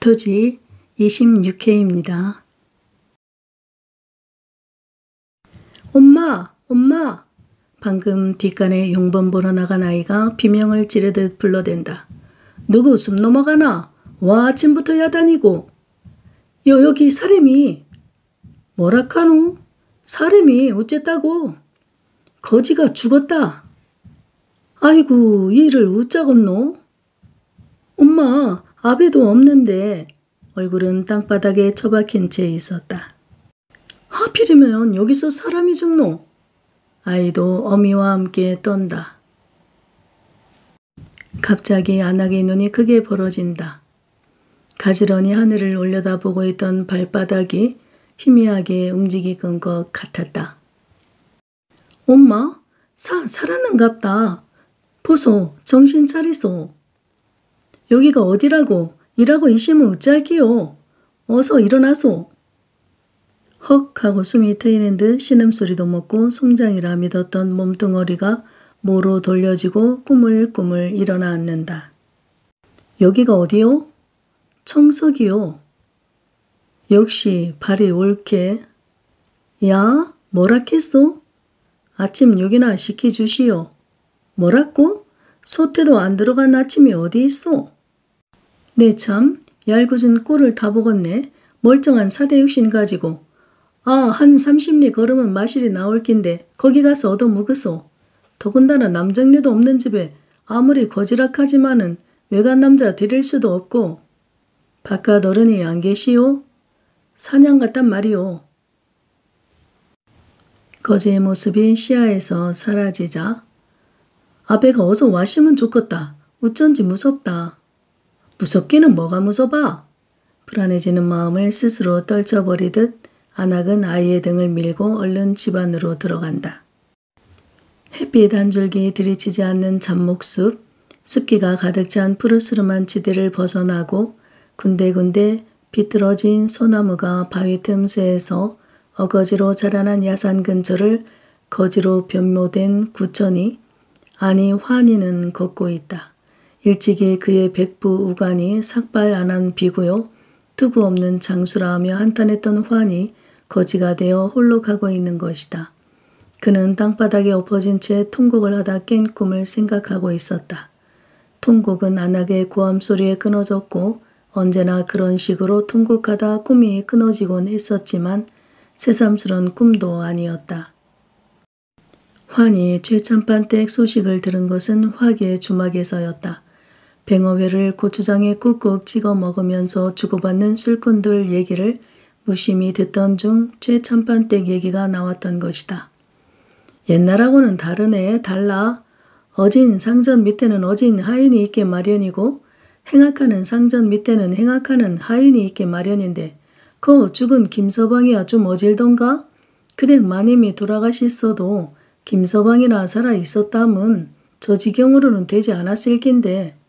토지 26회입니다. 엄마! 엄마! 방금 뒷간에 용번 보러 나간 아이가 비명을 지르듯 불러댄다. 누구 숨 넘어가나? 와 아침부터 야단이고. 여 여기 사람이. 뭐라카노? 사람이 어쨌다고? 거지가 죽었다. 아이고 이를 웃자겄노? 엄마 아베도 없는데 얼굴은 땅바닥에 처박힌 채 있었다. 하필이면 여기서 사람이 죽노? 아이도 어미와 함께 떤다. 갑자기 안하의 눈이 크게 벌어진다. 가지런히 하늘을 올려다보고 있던 발바닥이 희미하게 움직이는 것 같았다. 엄마, 사, 살았는갑다. 보소, 정신 차리소. 여기가 어디라고, 일하고 이시면 어찌할기요. 어서 일어나소. 헉 하고 숨이 트이는 듯 신음소리도 먹고 송장이라 믿었던 몸뚱어리가 모로 돌려지고 꾸물꾸물 일어나 앉는다. 여기가 어디요? 청석이요. 역시 발이 옳게. 야, 뭐라했소? 아침 욕이나 시키주시오. 뭐라고? 소태도 안 들어간 아침이 어디 있어? 네 참, 얄궂은 꼴을 다 먹었네. 멀쩡한 사대 육신 가지고. 아, 한 30리 걸으면 마실이 나올 낀데 거기 가서 얻어 묵으소. 더군다나 남정네도 없는 집에 아무리 거지락하지만은 외간 남자 드릴 수도 없고 바깥 어른이 안 계시오? 사냥 같단 말이오. 거지의 모습이 시야에서 사라지자 아베가 어서 와시면 좋겠다. 어쩐지 무섭다. 무섭기는 뭐가 무서봐? 불안해지는 마음을 스스로 떨쳐버리듯 안악은 아이의 등을 밀고 얼른 집 안으로 들어간다. 햇빛 한 줄기 들이치지 않는 잡목숲, 습기가 가득 찬 푸르스름한 지대를 벗어나고 군데군데 비뚤어진 소나무가 바위 틈새에서 어거지로 자라난 야산 근처를 거지로 변모된 구천이 아니 환희는 걷고 있다. 일찍이 그의 백부 우간이 삭발 안 한 비고요. 투구 없는 장수라 하며 한탄했던 환이 거지가 되어 홀로 가고 있는 것이다. 그는 땅바닥에 엎어진 채 통곡을 하다 깬 꿈을 생각하고 있었다. 통곡은 안하게 고함 소리에 끊어졌고 언제나 그런 식으로 통곡하다 꿈이 끊어지곤 했었지만 새삼스런 꿈도 아니었다. 환이 최참판댁 소식을 들은 것은 화계 주막에서였다. 뱅어회를 고추장에 꾹꾹 찍어 먹으면서 주고받는 술꾼들 얘기를 무심히 듣던 중 최참판댁 얘기가 나왔던 것이다. 옛날하고는 다르네, 달라. 어진 상전 밑에는 어진 하인이 있게 마련이고 행악하는 상전 밑에는 행악하는 하인이 있게 마련인데 그 죽은 김서방이야 좀 어질던가? 그댁 마님이 돌아가셨어도 김서방이나 살아 있었다면 저 지경으로는 되지 않았을 낀데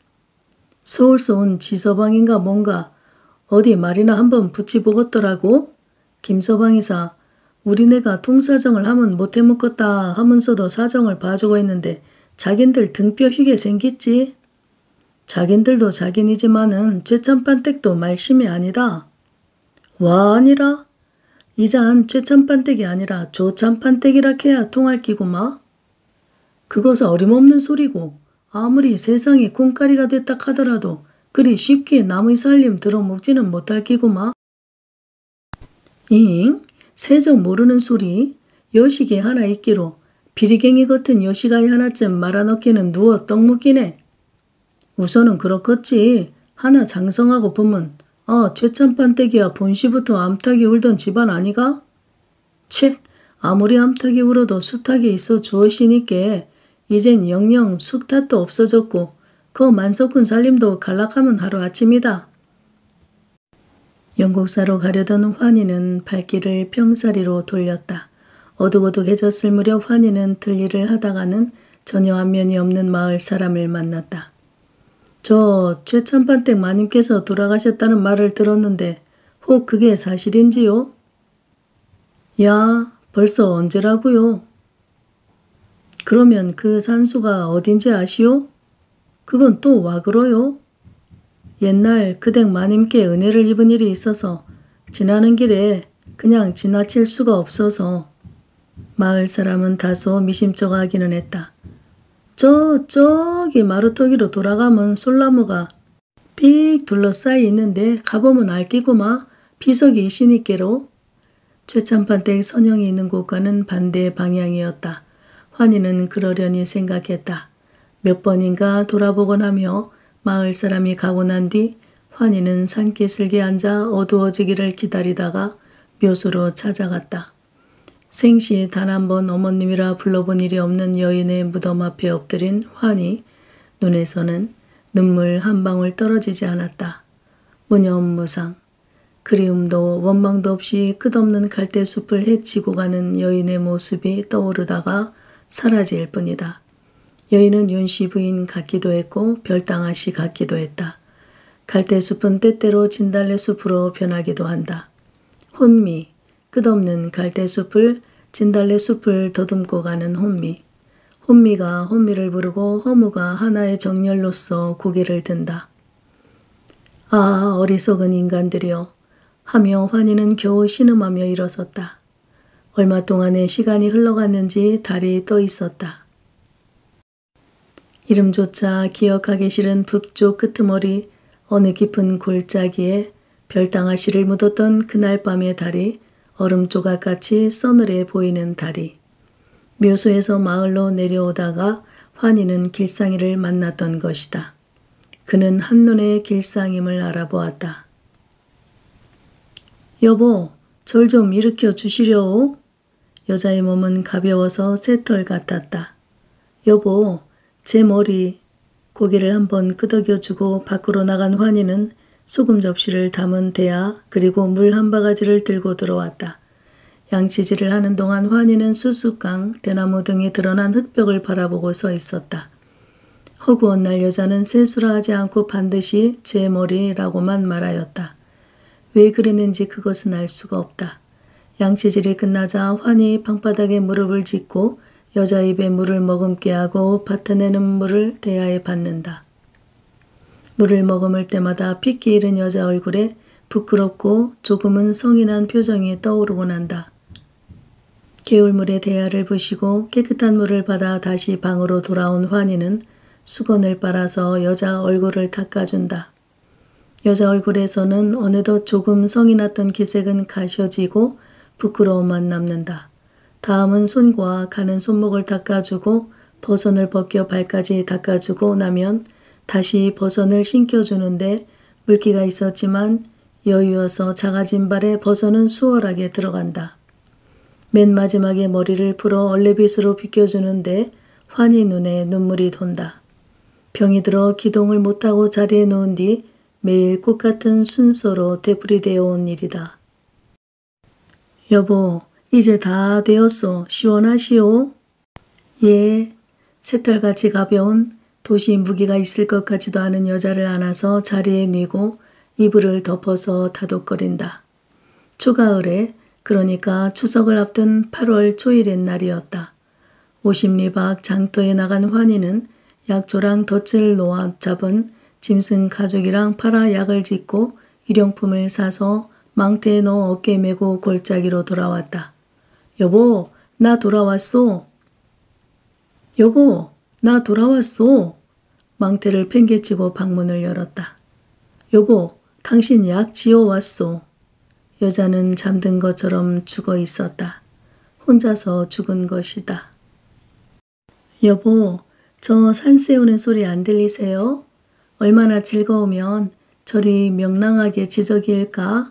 서울서 온 지서방인가 뭔가 어디 말이나 한번 붙이보겠더라고? 김서방이사 우리네가 통사정을 하면 못해 묵었다 하면서도 사정을 봐주고 있는데 자긴들 등뼈 휘게 생겼지? 자긴들도 자긴이지만은 죄참판댁도 말심이 아니다. 와 아니라 이잔 죄참판댁이 아니라 조참판댁이라 해야 통할 끼구마. 그것은 어림없는 소리고 아무리 세상이 콩가리가 됐다 하더라도 그리 쉽게 남의 살림 들어먹지는 못할 끼구마. 잉? 세정 모르는 소리? 여식이 하나 있기로 비리갱이 같은 여식아이 하나쯤 말아넣기는 누워 떡 묵기네. 우선은 그렇겠지. 하나 장성하고 보면 아 최참판댁이야 본시부터 암탉이 울던 집안 아니가? 쳇 아무리 암탉이 울어도 수탉이 있어 주어시니께 이젠 영영 숙탓도 없어졌고 그 만석군 살림도 갈락하면 하루아침이다. 영국사로 가려던 환희는 발길을 평사리로 돌렸다. 어둑어둑해졌을 무렵 환희는 들일을 하다가는 전혀 안면이 없는 마을 사람을 만났다. 저 최참판댁 마님께서 돌아가셨다는 말을 들었는데 혹 그게 사실인지요? 야, 벌써 언제라고요? 그러면 그 산수가 어딘지 아시오? 그건 또 와 그러요? 옛날 그댁 마님께 은혜를 입은 일이 있어서 지나는 길에 그냥 지나칠 수가 없어서 마을 사람은 다소 미심쩍어하기는 했다. 저 저기 마루터기로 돌아가면 솔나무가 삑 둘러싸여 있는데 가보면 알기구마 비석이 있으니께로 최참판댁 선영이 있는 곳과는 반대 방향이었다. 환희는 그러려니 생각했다. 몇 번인가 돌아보곤 하며 마을 사람이 가고 난 뒤 환희는 산기슭에 앉아 어두워지기를 기다리다가 묘소로 찾아갔다. 생시 단 한 번 어머님이라 불러본 일이 없는 여인의 무덤 앞에 엎드린 환희 눈에서는 눈물 한 방울 떨어지지 않았다. 무념무상 그리움도 원망도 없이 끝없는 갈대 숲을 헤치고 가는 여인의 모습이 떠오르다가 사라질 뿐이다. 여인은 윤씨 부인 같기도 했고 별당아 씨 같기도 했다. 갈대숲은 때때로 진달래 숲으로 변하기도 한다. 혼미, 끝없는 갈대숲을 진달래 숲을 더듬고 가는 혼미. 혼미가 혼미를 부르고 허무가 하나의 정열로서 고개를 든다. 아 어리석은 인간들이여 하며 환희는 겨우 신음하며 일어섰다. 얼마 동안의 시간이 흘러갔는지 달이 떠 있었다. 이름조차 기억하기 싫은 북쪽 끄트머리 어느 깊은 골짜기에 별당아씨를 묻었던 그날 밤의 달이 얼음 조각같이 서늘해 보이는 달이 묘소에서 마을로 내려오다가 환희는 길상이를 만났던 것이다. 그는 한눈에 길상임을 알아보았다. 여보, 절 좀 일으켜 주시려오? 여자의 몸은 가벼워서 새털 같았다. 여보, 제 머리, 고개를 한번 끄덕여주고 밖으로 나간 환희는 소금 접시를 담은 대야 그리고 물 한 바가지를 들고 들어왔다. 양치질을 하는 동안 환희는 수수깡, 대나무 등이 드러난 흙벽을 바라보고 서 있었다. 허구한 날 여자는 세수라 하지 않고 반드시 제 머리라고만 말하였다. 왜 그랬는지 그것은 알 수가 없다. 양치질이 끝나자 환희 방바닥에 무릎을 짓고 여자 입에 물을 머금게 하고 밭아내는 물을 대야에 받는다. 물을 머금을 때마다 핏기 잃은 여자 얼굴에 부끄럽고 조금은 난 표정이 떠오르곤 한다. 개울물에 대야를 부시고 깨끗한 물을 받아 다시 방으로 돌아온 환희는 수건을 빨아서 여자 얼굴을 닦아준다. 여자 얼굴에서는 어느덧 조금 성이 났던 기색은 가셔지고 부끄러움만 남는다. 다음은 손과 가는 손목을 닦아주고 버선을 벗겨 발까지 닦아주고 나면 다시 버선을 신겨주는데 물기가 있었지만 여유어서 작아진 발에 버선은 수월하게 들어간다. 맨 마지막에 머리를 풀어 얼레빗으로 비껴주는데 환희 눈에 눈물이 돈다. 병이 들어 기동을 못하고 자리에 누운 뒤 매일 꽃 같은 순서로 되풀이되어 온 일이다. 여보, 이제 다 되었소. 시원하시오? 예, 새털같이 가벼운 도시 무기가 있을 것 같지도 않은 여자를 안아서 자리에 뉘고 이불을 덮어서 다독거린다. 초가을에 그러니까 추석을 앞둔 8월 초일의 날이었다. 50리 밖 장터에 나간 환희는 약초랑 덫을 놓아 잡은 짐승 가죽이랑 팔아 약을 짓고 일용품을 사서 망태에 넣어 어깨에 메고 골짜기로 돌아왔다. 여보, 나 돌아왔소. 여보, 나 돌아왔소. 망태를 팽개치고 방문을 열었다. 여보, 당신 약 지어왔소. 여자는 잠든 것처럼 죽어 있었다. 혼자서 죽은 것이다. 여보, 저 산새 오는 소리 안 들리세요? 얼마나 즐거우면 저리 명랑하게 지저귀일까?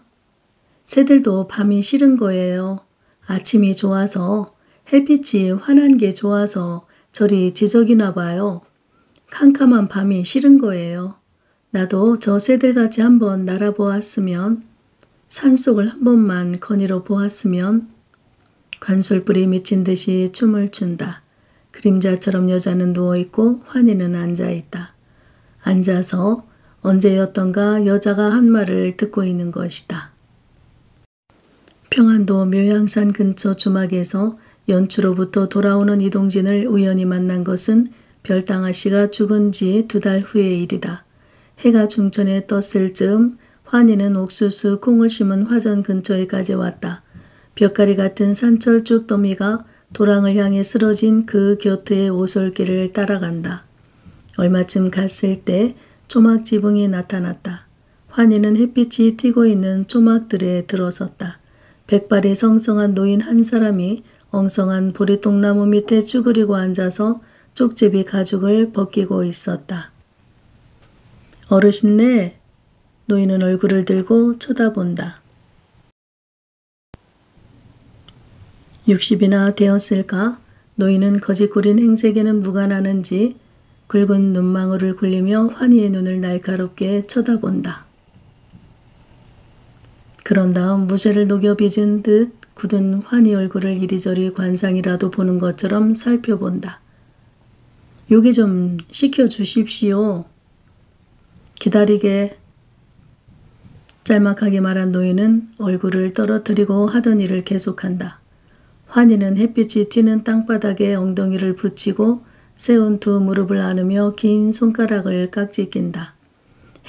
새들도 밤이 싫은 거예요. 아침이 좋아서 햇빛이 환한 게 좋아서 저리 지적이나 봐요. 캄캄한 밤이 싫은 거예요. 나도 저 새들같이 한번 날아보았으면 산속을 한 번만 거닐어 보았으면 관솔불이 미친 듯이 춤을 춘다. 그림자처럼 여자는 누워있고 환희는 앉아있다. 앉아서 언제였던가 여자가 한 말을 듣고 있는 것이다. 평안도 묘양산 근처 주막에서 연추로부터 돌아오는 이동진을 우연히 만난 것은 별당아 씨가 죽은 지 두 달 후의 일이다. 해가 중천에 떴을 즈음 환희는 옥수수 콩을 심은 화전 근처에까지 왔다. 벽가리 같은 산철 쭉 더미가 도랑을 향해 쓰러진 그 곁의 오솔길을 따라간다. 얼마쯤 갔을 때 초막 지붕이 나타났다. 환희는 햇빛이 튀고 있는 초막들에 들어섰다. 백발의 성성한 노인 한 사람이 엉성한 보리통나무 밑에 쭈그리고 앉아서 쪽제비 가죽을 벗기고 있었다. 어르신네, 노인은 얼굴을 들고 쳐다본다. 60이나 되었을까? 노인은 거짓골인 행색에는 무관하는지 굵은 눈망울을 굴리며 환희의 눈을 날카롭게 쳐다본다. 그런 다음 무쇠를 녹여 빚은 듯 굳은 환희 얼굴을 이리저리 관상이라도 보는 것처럼 살펴본다. 여기 좀 시켜주십시오. 기다리게 짤막하게 말한 노인은 얼굴을 떨어뜨리고 하던 일을 계속한다. 환희는 햇빛이 튀는 땅바닥에 엉덩이를 붙이고 세운 두 무릎을 안으며 긴 손가락을 깍지 낀다.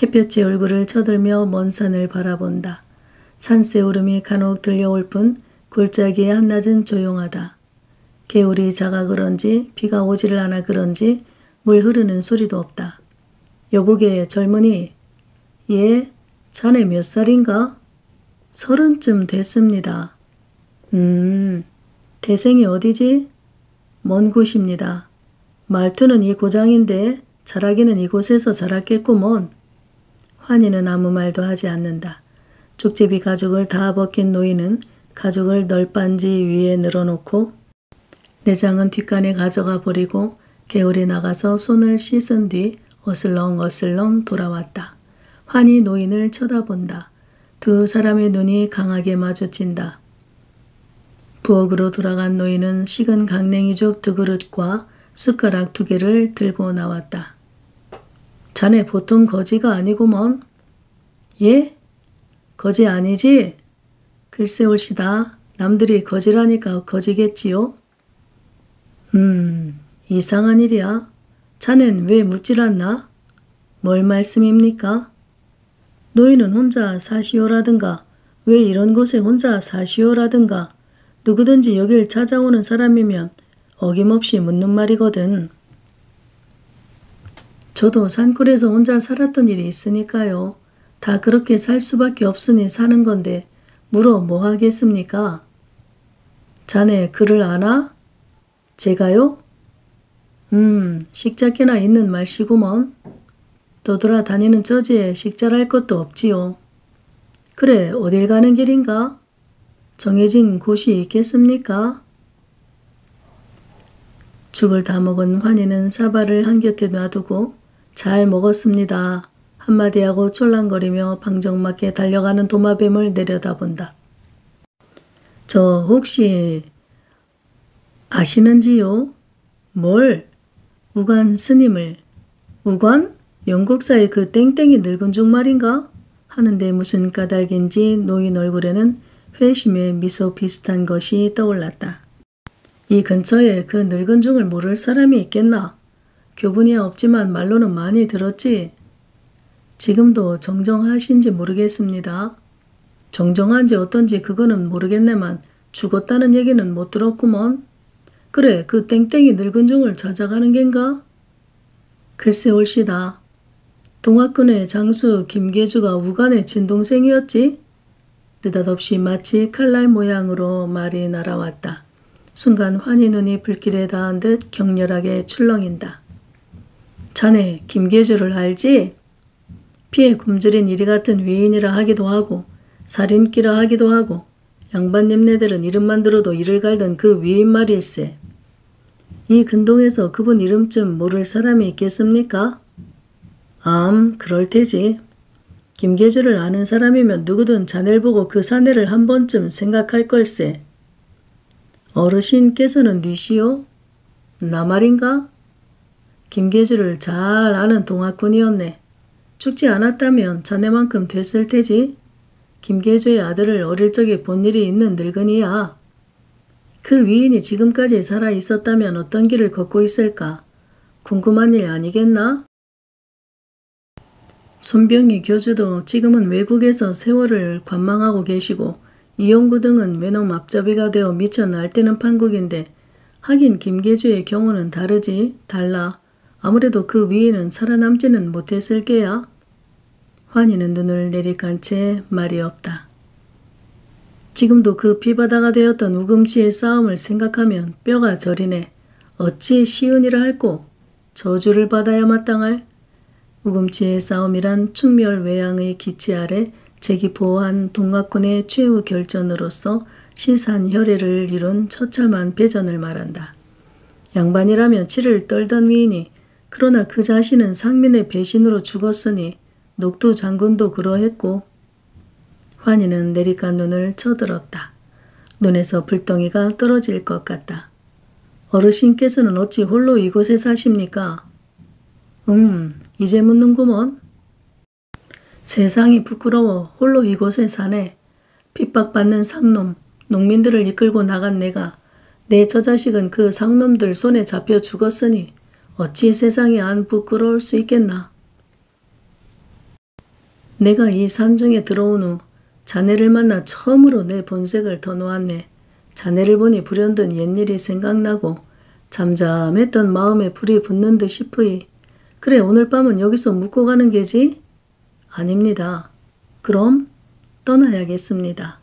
햇볕이 얼굴을 쳐들며 먼 산을 바라본다. 산새 울음이 간혹 들려올 뿐 골짜기의 한낮은 조용하다. 개울이 작아 그런지 비가 오지를 않아 그런지 물 흐르는 소리도 없다. 여보게 젊은이 예 자네 몇 살인가? 서른쯤 됐습니다. 음 태생이 어디지? 먼 곳입니다. 말투는 이 고장인데 자라기는 이곳에서 자랐겠구먼. 환희는 아무 말도 하지 않는다. 쪽제비 가죽을 다 벗긴 노인은 가죽을 널빤지 위에 늘어놓고 내장은 뒷간에 가져가 버리고 개울에 나가서 손을 씻은 뒤 어슬렁 어슬렁 돌아왔다. 환희 노인을 쳐다본다. 두 사람의 눈이 강하게 마주친다. 부엌으로 돌아간 노인은 식은 강냉이죽 두 그릇과 숟가락 두 개를 들고 나왔다. 자네 보통 거지가 아니구먼. 예? 거지 아니지? 글쎄 올시다. 남들이 거지라니까 거지겠지요? 음, 이상한 일이야. 자넨 왜 묻질 않나? 뭘 말씀입니까? 노인은 혼자 사시오라든가 왜 이런 곳에 혼자 사시오라든가 누구든지 여길 찾아오는 사람이면 어김없이 묻는 말이거든. 저도 산골에서 혼자 살았던 일이 있으니까요. 다 그렇게 살 수밖에 없으니 사는 건데 물어 뭐 하겠습니까? 자네 글을 아나? 제가요? 음, 식자께나 있는 말씨구먼. 떠돌아 다니는 저지에 식잘할 것도 없지요. 그래, 어딜 가는 길인가? 정해진 곳이 있겠습니까? 죽을 다 먹은 환희는 사발을 한 곁에 놔두고 잘 먹었습니다. 한마디 하고 촐랑거리며 방정맞게 달려가는 도마뱀을 내려다본다. 저 혹시 아시는지요? 뭘? 우관 스님을. 우관? 영국사의 그 땡땡이 늙은 중 말인가? 하는데 무슨 까닭인지 노인 얼굴에는 회심의 미소 비슷한 것이 떠올랐다. 이 근처에 그 늙은 중을 모를 사람이 있겠나? 교분이 없지만 말로는 많이 들었지. 지금도 정정하신지 모르겠습니다. 정정한지 어떤지 그거는 모르겠네만 죽었다는 얘기는 못 들었구먼. 그래 그 땡땡이 늙은 중을 찾아가는 겐가? 글쎄 올시다. 동학군의 장수 김계주가 우간의 친동생이었지? 느닷없이 마치 칼날 모양으로 말이 날아왔다. 순간 환희 눈이 불길에 닿은 듯 격렬하게 출렁인다. 자네 김계주를 알지? 피에 굶주린 이리 같은 위인이라 하기도 하고 살인기라 하기도 하고 양반님네들은 이름만 들어도 이를 갈던 그 위인 말일세. 이 근동에서 그분 이름쯤 모를 사람이 있겠습니까? 암, 그럴 테지. 김계주를 아는 사람이면 누구든 자네를 보고 그 사내를 한 번쯤 생각할 걸세. 어르신께서는 니시오? 나 말인가? 김계주를 잘 아는 동학군이었네. 죽지 않았다면 자네만큼 됐을 테지. 김계주의 아들을 어릴 적에 본 일이 있는 늙은이야. 그 위인이 지금까지 살아 있었다면 어떤 길을 걷고 있을까? 궁금한 일 아니겠나? 손병희 교주도 지금은 외국에서 세월을 관망하고 계시고 이용구 등은 외놈 앞잡이가 되어 미쳐 날뛰는 판국인데 하긴 김계주의 경우는 다르지 달라 아무래도 그 위에는 살아남지는 못했을 게야. 환희는 눈을 내리간 채 말이 없다. 지금도 그 피바다가 되었던 우금치의 싸움을 생각하면 뼈가 저리네. 어찌 시은이라 할꼬 저주를 받아야 마땅할 우금치의 싸움이란 충멸 외양의 기치 아래 재기포한 동각군의 최후 결전으로서 시산혈애를 이룬 처참한 배전을 말한다. 양반이라면 치를 떨던 위인이 그러나 그 자신은 상민의 배신으로 죽었으니 녹두 장군도 그러했고 환희는 내리간 눈을 쳐들었다. 눈에서 불덩이가 떨어질 것 같다. 어르신께서는 어찌 홀로 이곳에 사십니까? 음, 이제 묻는구먼. 세상이 부끄러워 홀로 이곳에 사네. 핍박받는 상놈, 농민들을 이끌고 나간 내가 내 저 자식은 그 상놈들 손에 잡혀 죽었으니 어찌 세상이 안 부끄러울 수 있겠나. 내가 이 산중에 들어온 후 자네를 만나 처음으로 내 본색을 더 놓았네. 자네를 보니 불현듯 옛일이 생각나고 잠잠했던 마음에 불이 붙는 듯 싶으이. 그래 오늘 밤은 여기서 묵고 가는 게지? 아닙니다. 그럼 떠나야겠습니다.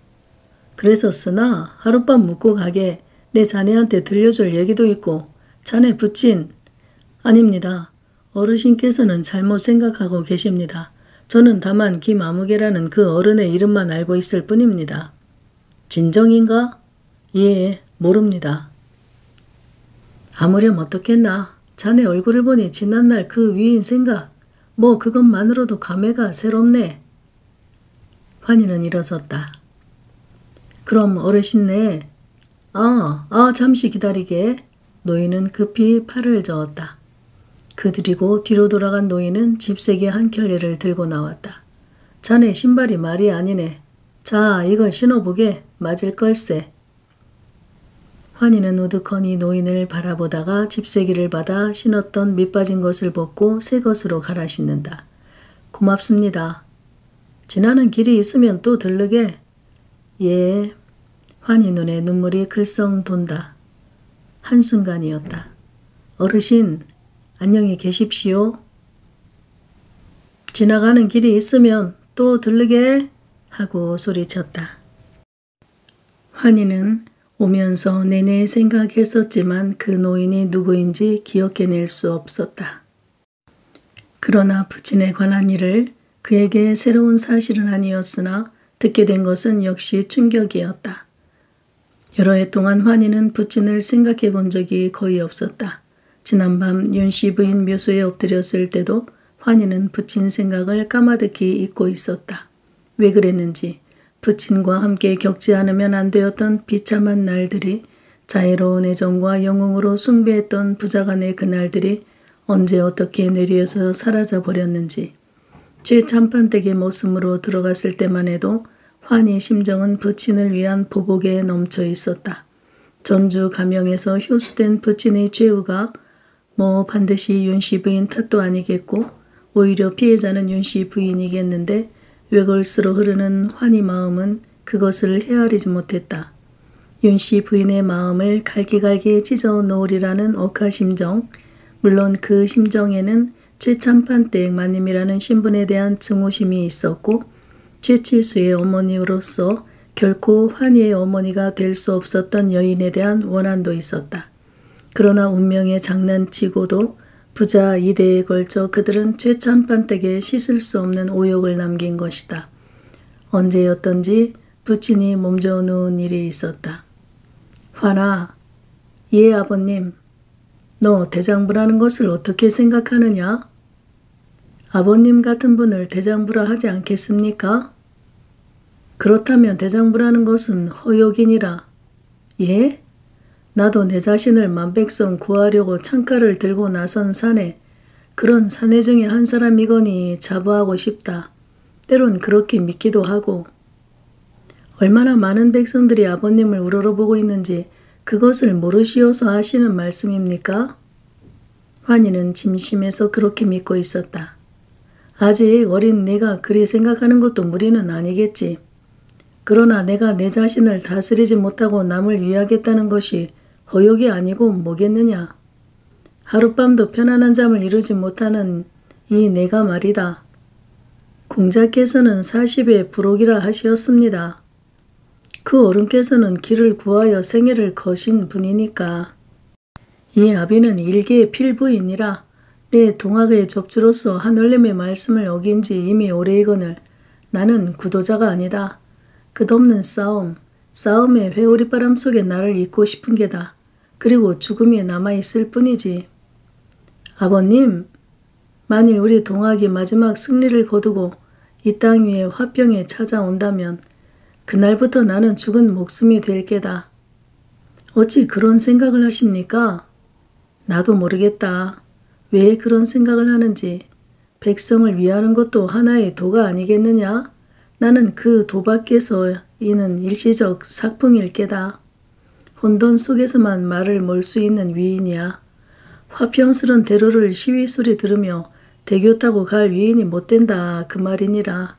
그래서 쓰나 하룻밤 묵고 가게 내 자네한테 들려줄 얘기도 있고 자네 부친 아닙니다. 어르신께서는 잘못 생각하고 계십니다. 저는 다만 김아무개라는 그 어른의 이름만 알고 있을 뿐입니다. 진정인가? 예, 모릅니다. 아무렴 어떻겠나. 자네 얼굴을 보니 지난날 그 위인 생각, 뭐 그것만으로도 감회가 새롭네. 환희는 일어섰다. 그럼 어르신네. 아, 아 잠시 기다리게. 노인은 급히 팔을 저었다. 그들이고 뒤로 돌아간 노인은 집세기 한 켤레를 들고 나왔다. 자네 신발이 말이 아니네. 자, 이걸 신어보게. 맞을 걸세. 환희는 우두커니 노인을 바라보다가 집세기를 받아 신었던 밑빠진 것을 벗고 새 것으로 갈아 신는다. 고맙습니다. 지나는 길이 있으면 또 들르게. 예. 환희 눈에 눈물이 글썽 돈다. 한순간이었다. 어르신, 안녕히 계십시오. 지나가는 길이 있으면 또 들르게 하고 소리쳤다. 환희는 오면서 내내 생각했었지만 그 노인이 누구인지 기억해낼 수 없었다. 그러나 부친에 관한 일을 그에게 새로운 사실은 아니었으나 듣게 된 것은 역시 충격이었다. 여러 해 동안 환희는 부친을 생각해 본 적이 거의 없었다. 지난밤 윤씨 부인 묘소에 엎드렸을 때도 환희는 부친 생각을 까마득히 잊고 있었다. 왜 그랬는지 부친과 함께 겪지 않으면 안 되었던 비참한 날들이 자애로운 애정과 영웅으로 숭배했던 부자간의 그날들이 언제 어떻게 내리어서 사라져 버렸는지 최참판댁의 모습으로 들어갔을 때만 해도 환희 심정은 부친을 위한 보복에 넘쳐 있었다. 전주 가명에서 효수된 부친의 죄우가 뭐 반드시 윤 씨 부인 탓도 아니겠고 오히려 피해자는 윤 씨 부인이겠는데 외골수로 흐르는 환희 마음은 그것을 헤아리지 못했다. 윤 씨 부인의 마음을 갈기갈기 찢어 놓으리라는 억하심정, 물론 그 심정에는 최참판댁 마님이라는 신분에 대한 증오심이 있었고 최칠수의 어머니로서 결코 환희의 어머니가 될 수 없었던 여인에 대한 원한도 있었다. 그러나 운명의 장난치고도 부자 이대에 걸쳐 그들은 최참판댁에 씻을 수 없는 오욕을 남긴 것이다. 언제였던지 부친이 몸져 누운 일이 있었다. 환아, 예 아버님, 너 대장부라는 것을 어떻게 생각하느냐? 아버님 같은 분을 대장부라 하지 않겠습니까? 그렇다면 대장부라는 것은 허욕이니라. 예? 나도 내 자신을 만백성 구하려고 창가를 들고 나선 사내 그런 사내 중에 한 사람이거니 자부하고 싶다. 때론 그렇게 믿기도 하고 얼마나 많은 백성들이 아버님을 우러러보고 있는지 그것을 모르시어서 하시는 말씀입니까? 환희는 짐심해서 그렇게 믿고 있었다. 아직 어린 내가 그리 생각하는 것도 무리는 아니겠지. 그러나 내가 내 자신을 다스리지 못하고 남을 위하겠다는 것이 허욕이 아니고 뭐겠느냐. 하룻밤도 편안한 잠을 이루지 못하는 이 내가 말이다. 공자께서는 40에 부록이라 하시었습니다. 그 어른께서는 길을 구하여 생애를 거신 분이니까. 이 아비는 일개의 필부이니라 내 동학의 접주로서 하늘님의 말씀을 어긴 지 이미 오래이거늘 나는 구도자가 아니다. 끝없는 싸움, 싸움의 회오리 바람 속에 나를 잊고 싶은 게다. 그리고 죽음이 남아있을 뿐이지. 아버님, 만일 우리 동학이 마지막 승리를 거두고 이 땅 위에 화병에 찾아온다면 그날부터 나는 죽은 목숨이 될 게다. 어찌 그런 생각을 하십니까? 나도 모르겠다. 왜 그런 생각을 하는지. 백성을 위하는 것도 하나의 도가 아니겠느냐? 나는 그 도 밖에서 이는 일시적 삭풍일 게다. 혼돈 속에서만 말을 몰 수 있는 위인이야. 화평스런 대로를 시위 소리 들으며 대교 타고 갈 위인이 못된다 그 말이니라.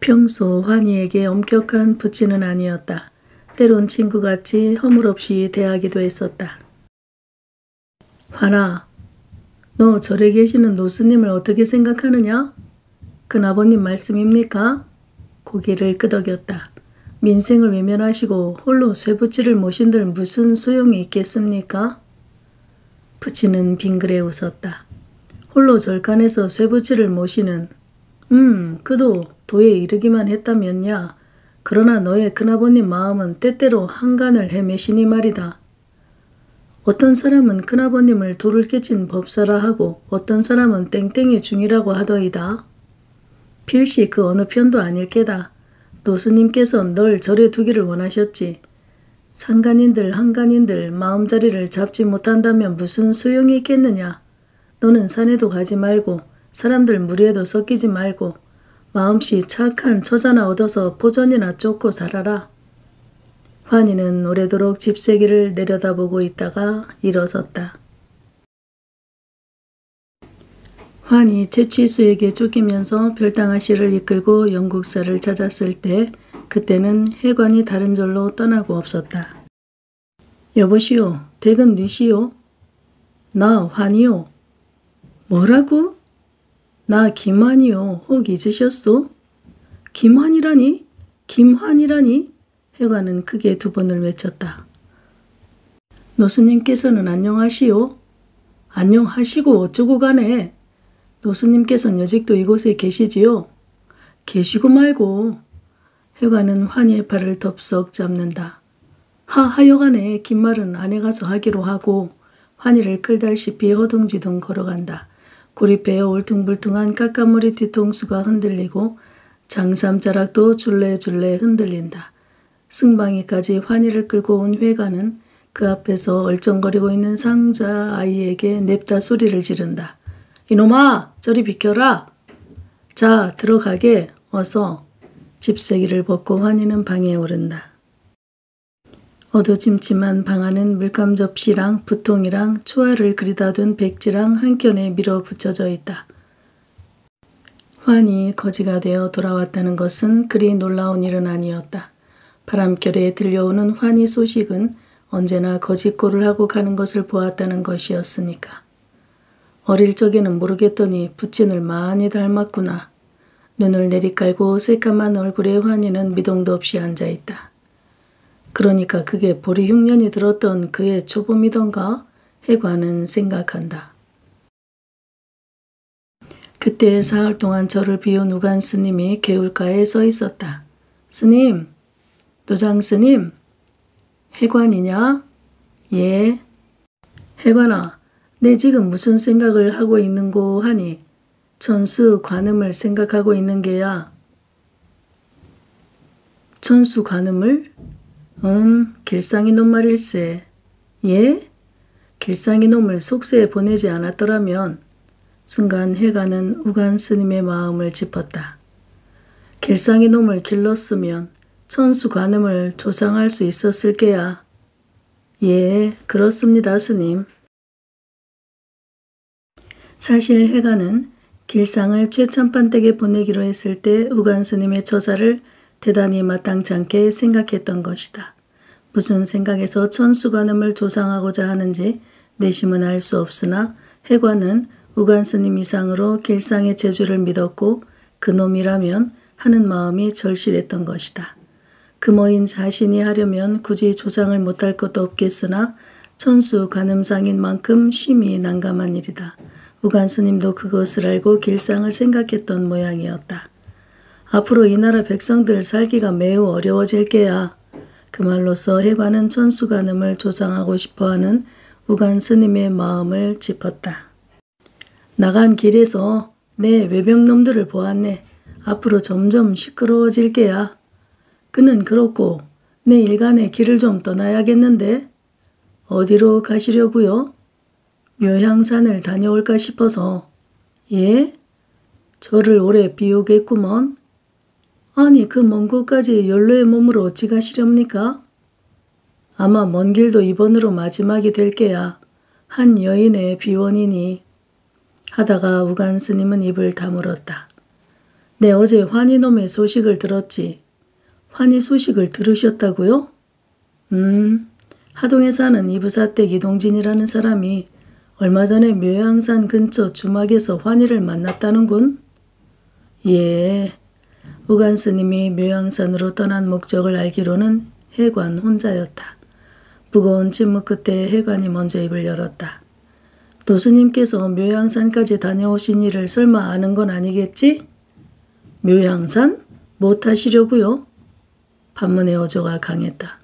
평소 환희에게 엄격한 부치는 아니었다. 때론 친구같이 허물없이 대하기도 했었다. 환아, 너 절에 계시는 노스님을 어떻게 생각하느냐? 큰아버님 말씀입니까? 고개를 끄덕였다. 민생을 외면하시고 홀로 쇠부치를 모신들 무슨 소용이 있겠습니까? 부치는 빙그레 웃었다. 홀로 절간에서 쇠부치를 모시는 음, 그도 도에 이르기만 했다면야. 그러나 너의 큰아버님 마음은 때때로 한간을 헤매시니 말이다. 어떤 사람은 큰아버님을 돌을 깨친 법사라 하고 어떤 사람은 땡땡이 중이라고 하더이다. 필시 그 어느 편도 아닐 게다. 노수님께서 널 절에 두기를 원하셨지. 상간인들 한간인들 마음자리를 잡지 못한다면 무슨 소용이 있겠느냐. 너는 산에도 가지 말고 사람들 무리에도 섞이지 말고 마음씨 착한 처자나 얻어서 포전이나 쫓고 살아라. 환희는 오래도록 집세기를 내려다보고 있다가 일어섰다. 환희 채취수에게 쫓기면서 별당아 씨를 이끌고 영국사를 찾았을 때 그때는 해관이 다른 절로 떠나고 없었다. 여보시오, 댁은 뉘시오? 나 환이요. 뭐라고? 나 김환이요. 혹 잊으셨소? 김환이라니? 김환이라니? 해관은 크게 두 번을 외쳤다. 노수님께서는 안녕하시오? 안녕하시고 어쩌고 가네. 노수님께서는 여직도 이곳에 계시지요? 계시고 말고. 해관은 환희의 팔을 덥석 잡는다. 하, 하여간에 긴 말은 안에 가서 하기로 하고 환희를 끌달시피 허둥지둥 걸어간다. 고리배어 울퉁불퉁한 까까머리 뒤통수가 흔들리고 장삼자락도 줄레줄레 흔들린다. 승방이까지 환희를 끌고 온 회관은 그 앞에서 얼쩡거리고 있는 상자 아이에게 냅다 소리를 지른다. 이놈아 저리 비켜라. 자 들어가게 어서 집세기를 벗고 환희는 방에 오른다. 어두침침한 방 안은 물감 접시랑 부통이랑 초알을 그리다 둔 백지랑 한켠에 밀어붙여져 있다. 환이 거지가 되어 돌아왔다는 것은 그리 놀라운 일은 아니었다. 바람결에 들려오는 환희 소식은 언제나 거짓골을 하고 가는 것을 보았다는 것이었으니까. 어릴 적에는 모르겠더니 부친을 많이 닮았구나. 눈을 내리깔고 새까만 얼굴에 환희는 미동도 없이 앉아있다. 그러니까 그게 보리 흉년이 들었던 그의 초봄이던가 해관은 생각한다. 그때 사흘 동안 저를 비운 우간 스님이 개울가에 서 있었다. 스님, 도장 스님, 해관이냐? 예. 해관아, 내 지금 무슨 생각을 하고 있는고 하니 천수 관음을 생각하고 있는 게야. 천수 관음을? 음, 길상이 놈 말일세. 예? 길상이 놈을 속세에 보내지 않았더라면 순간 해가는 우간 스님의 마음을 짚었다. 길상이 놈을 길렀으면 천수 관음을 조상할 수 있었을 게야. 예, 그렇습니다, 스님. 사실 해가는 길상을 최참판댁에 보내기로 했을 때 우간 스님의 처사를 대단히 마땅치 않게 생각했던 것이다. 무슨 생각에서 천수관음을 조상하고자 하는지 내심은 알 수 없으나 해관은 우간 스님 이상으로 길상의 재주를 믿었고 그놈이라면 하는 마음이 절실했던 것이다. 금어인 자신이 하려면 굳이 조상을 못할 것도 없겠으나 천수 관음상인 만큼 심히 난감한 일이다. 우간 스님도 그것을 알고 길상을 생각했던 모양이었다. 앞으로 이 나라 백성들 살기가 매우 어려워질 게야. 그 말로서 해관은 천수관음을 조상하고 싶어하는 우간 스님의 마음을 짚었다. 나간 길에서 내 외병놈들을 보았네. 앞으로 점점 시끄러워질 게야. 그는 그렇고 내 일간의 길을 좀 떠나야겠는데 어디로 가시려고요? 묘향산을 다녀올까 싶어서 예? 저를 오래 비우겠구먼. 아니 그 먼 곳까지 연로의 몸으로 어찌 가시렵니까? 아마 먼 길도 이번으로 마지막이 될 게야. 한 여인의 비원이니 하다가 우간 스님은 입을 다물었다. 내 어제 환희놈의 소식을 들었지. 환희 소식을 들으셨다고요? 음, 하동에 사는 이부사댁 이동진이라는 사람이 얼마 전에 묘양산 근처 주막에서 환희를 만났다는군. 예, 우간 스님이 묘양산으로 떠난 목적을 알기로는 해관 혼자였다. 무거운 침묵 끝에 해관이 먼저 입을 열었다. 도스님께서 묘양산까지 다녀오신 일을 설마 아는 건 아니겠지? 묘양산? 못하시려고요? 반문의 어조가 강했다.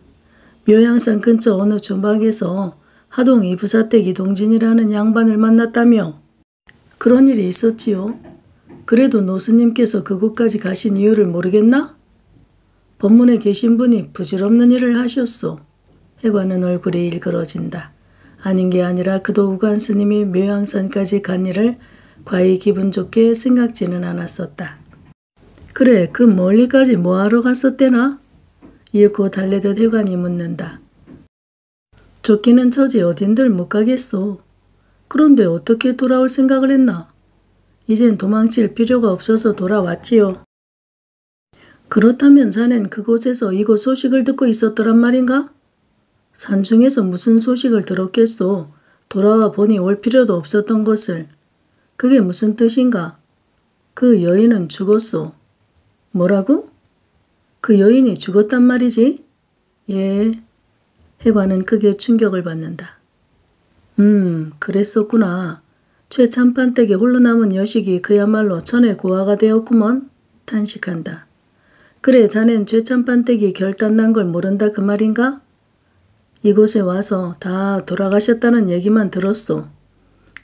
묘양산 근처 어느 주막에서 하동 이 부사댁 이 동진이라는 양반을 만났다며 그런 일이 있었지요. 그래도 노스님께서 그곳까지 가신 이유를 모르겠나? 법문에 계신 분이 부질없는 일을 하셨소. 해관은 얼굴이 일그러진다. 아닌 게 아니라 그도 우관 스님이 묘양산까지 간 일을 과히 기분 좋게 생각지는 않았었다. 그래 그 멀리까지 뭐하러 갔었대나? 이윽고 달래듯 해관이 묻는다. 쫓기는 처지 어딘들 못 가겠소. 그런데 어떻게 돌아올 생각을 했나? 이젠 도망칠 필요가 없어서 돌아왔지요. 그렇다면 자넨 그곳에서 이곳 소식을 듣고 있었더란 말인가? 산중에서 무슨 소식을 들었겠소. 돌아와 보니 올 필요도 없었던 것을. 그게 무슨 뜻인가? 그 여인은 죽었소. 뭐라고? 그 여인이 죽었단 말이지? 예. 해관은 크게 충격을 받는다. 음, 그랬었구나. 최 참판댁에 홀로 남은 여식이 그야말로 천의 고아가 되었구먼. 탄식한다. 그래 자넨 최 참판댁이 결단난 걸 모른다 그 말인가? 이곳에 와서 다 돌아가셨다는 얘기만 들었소.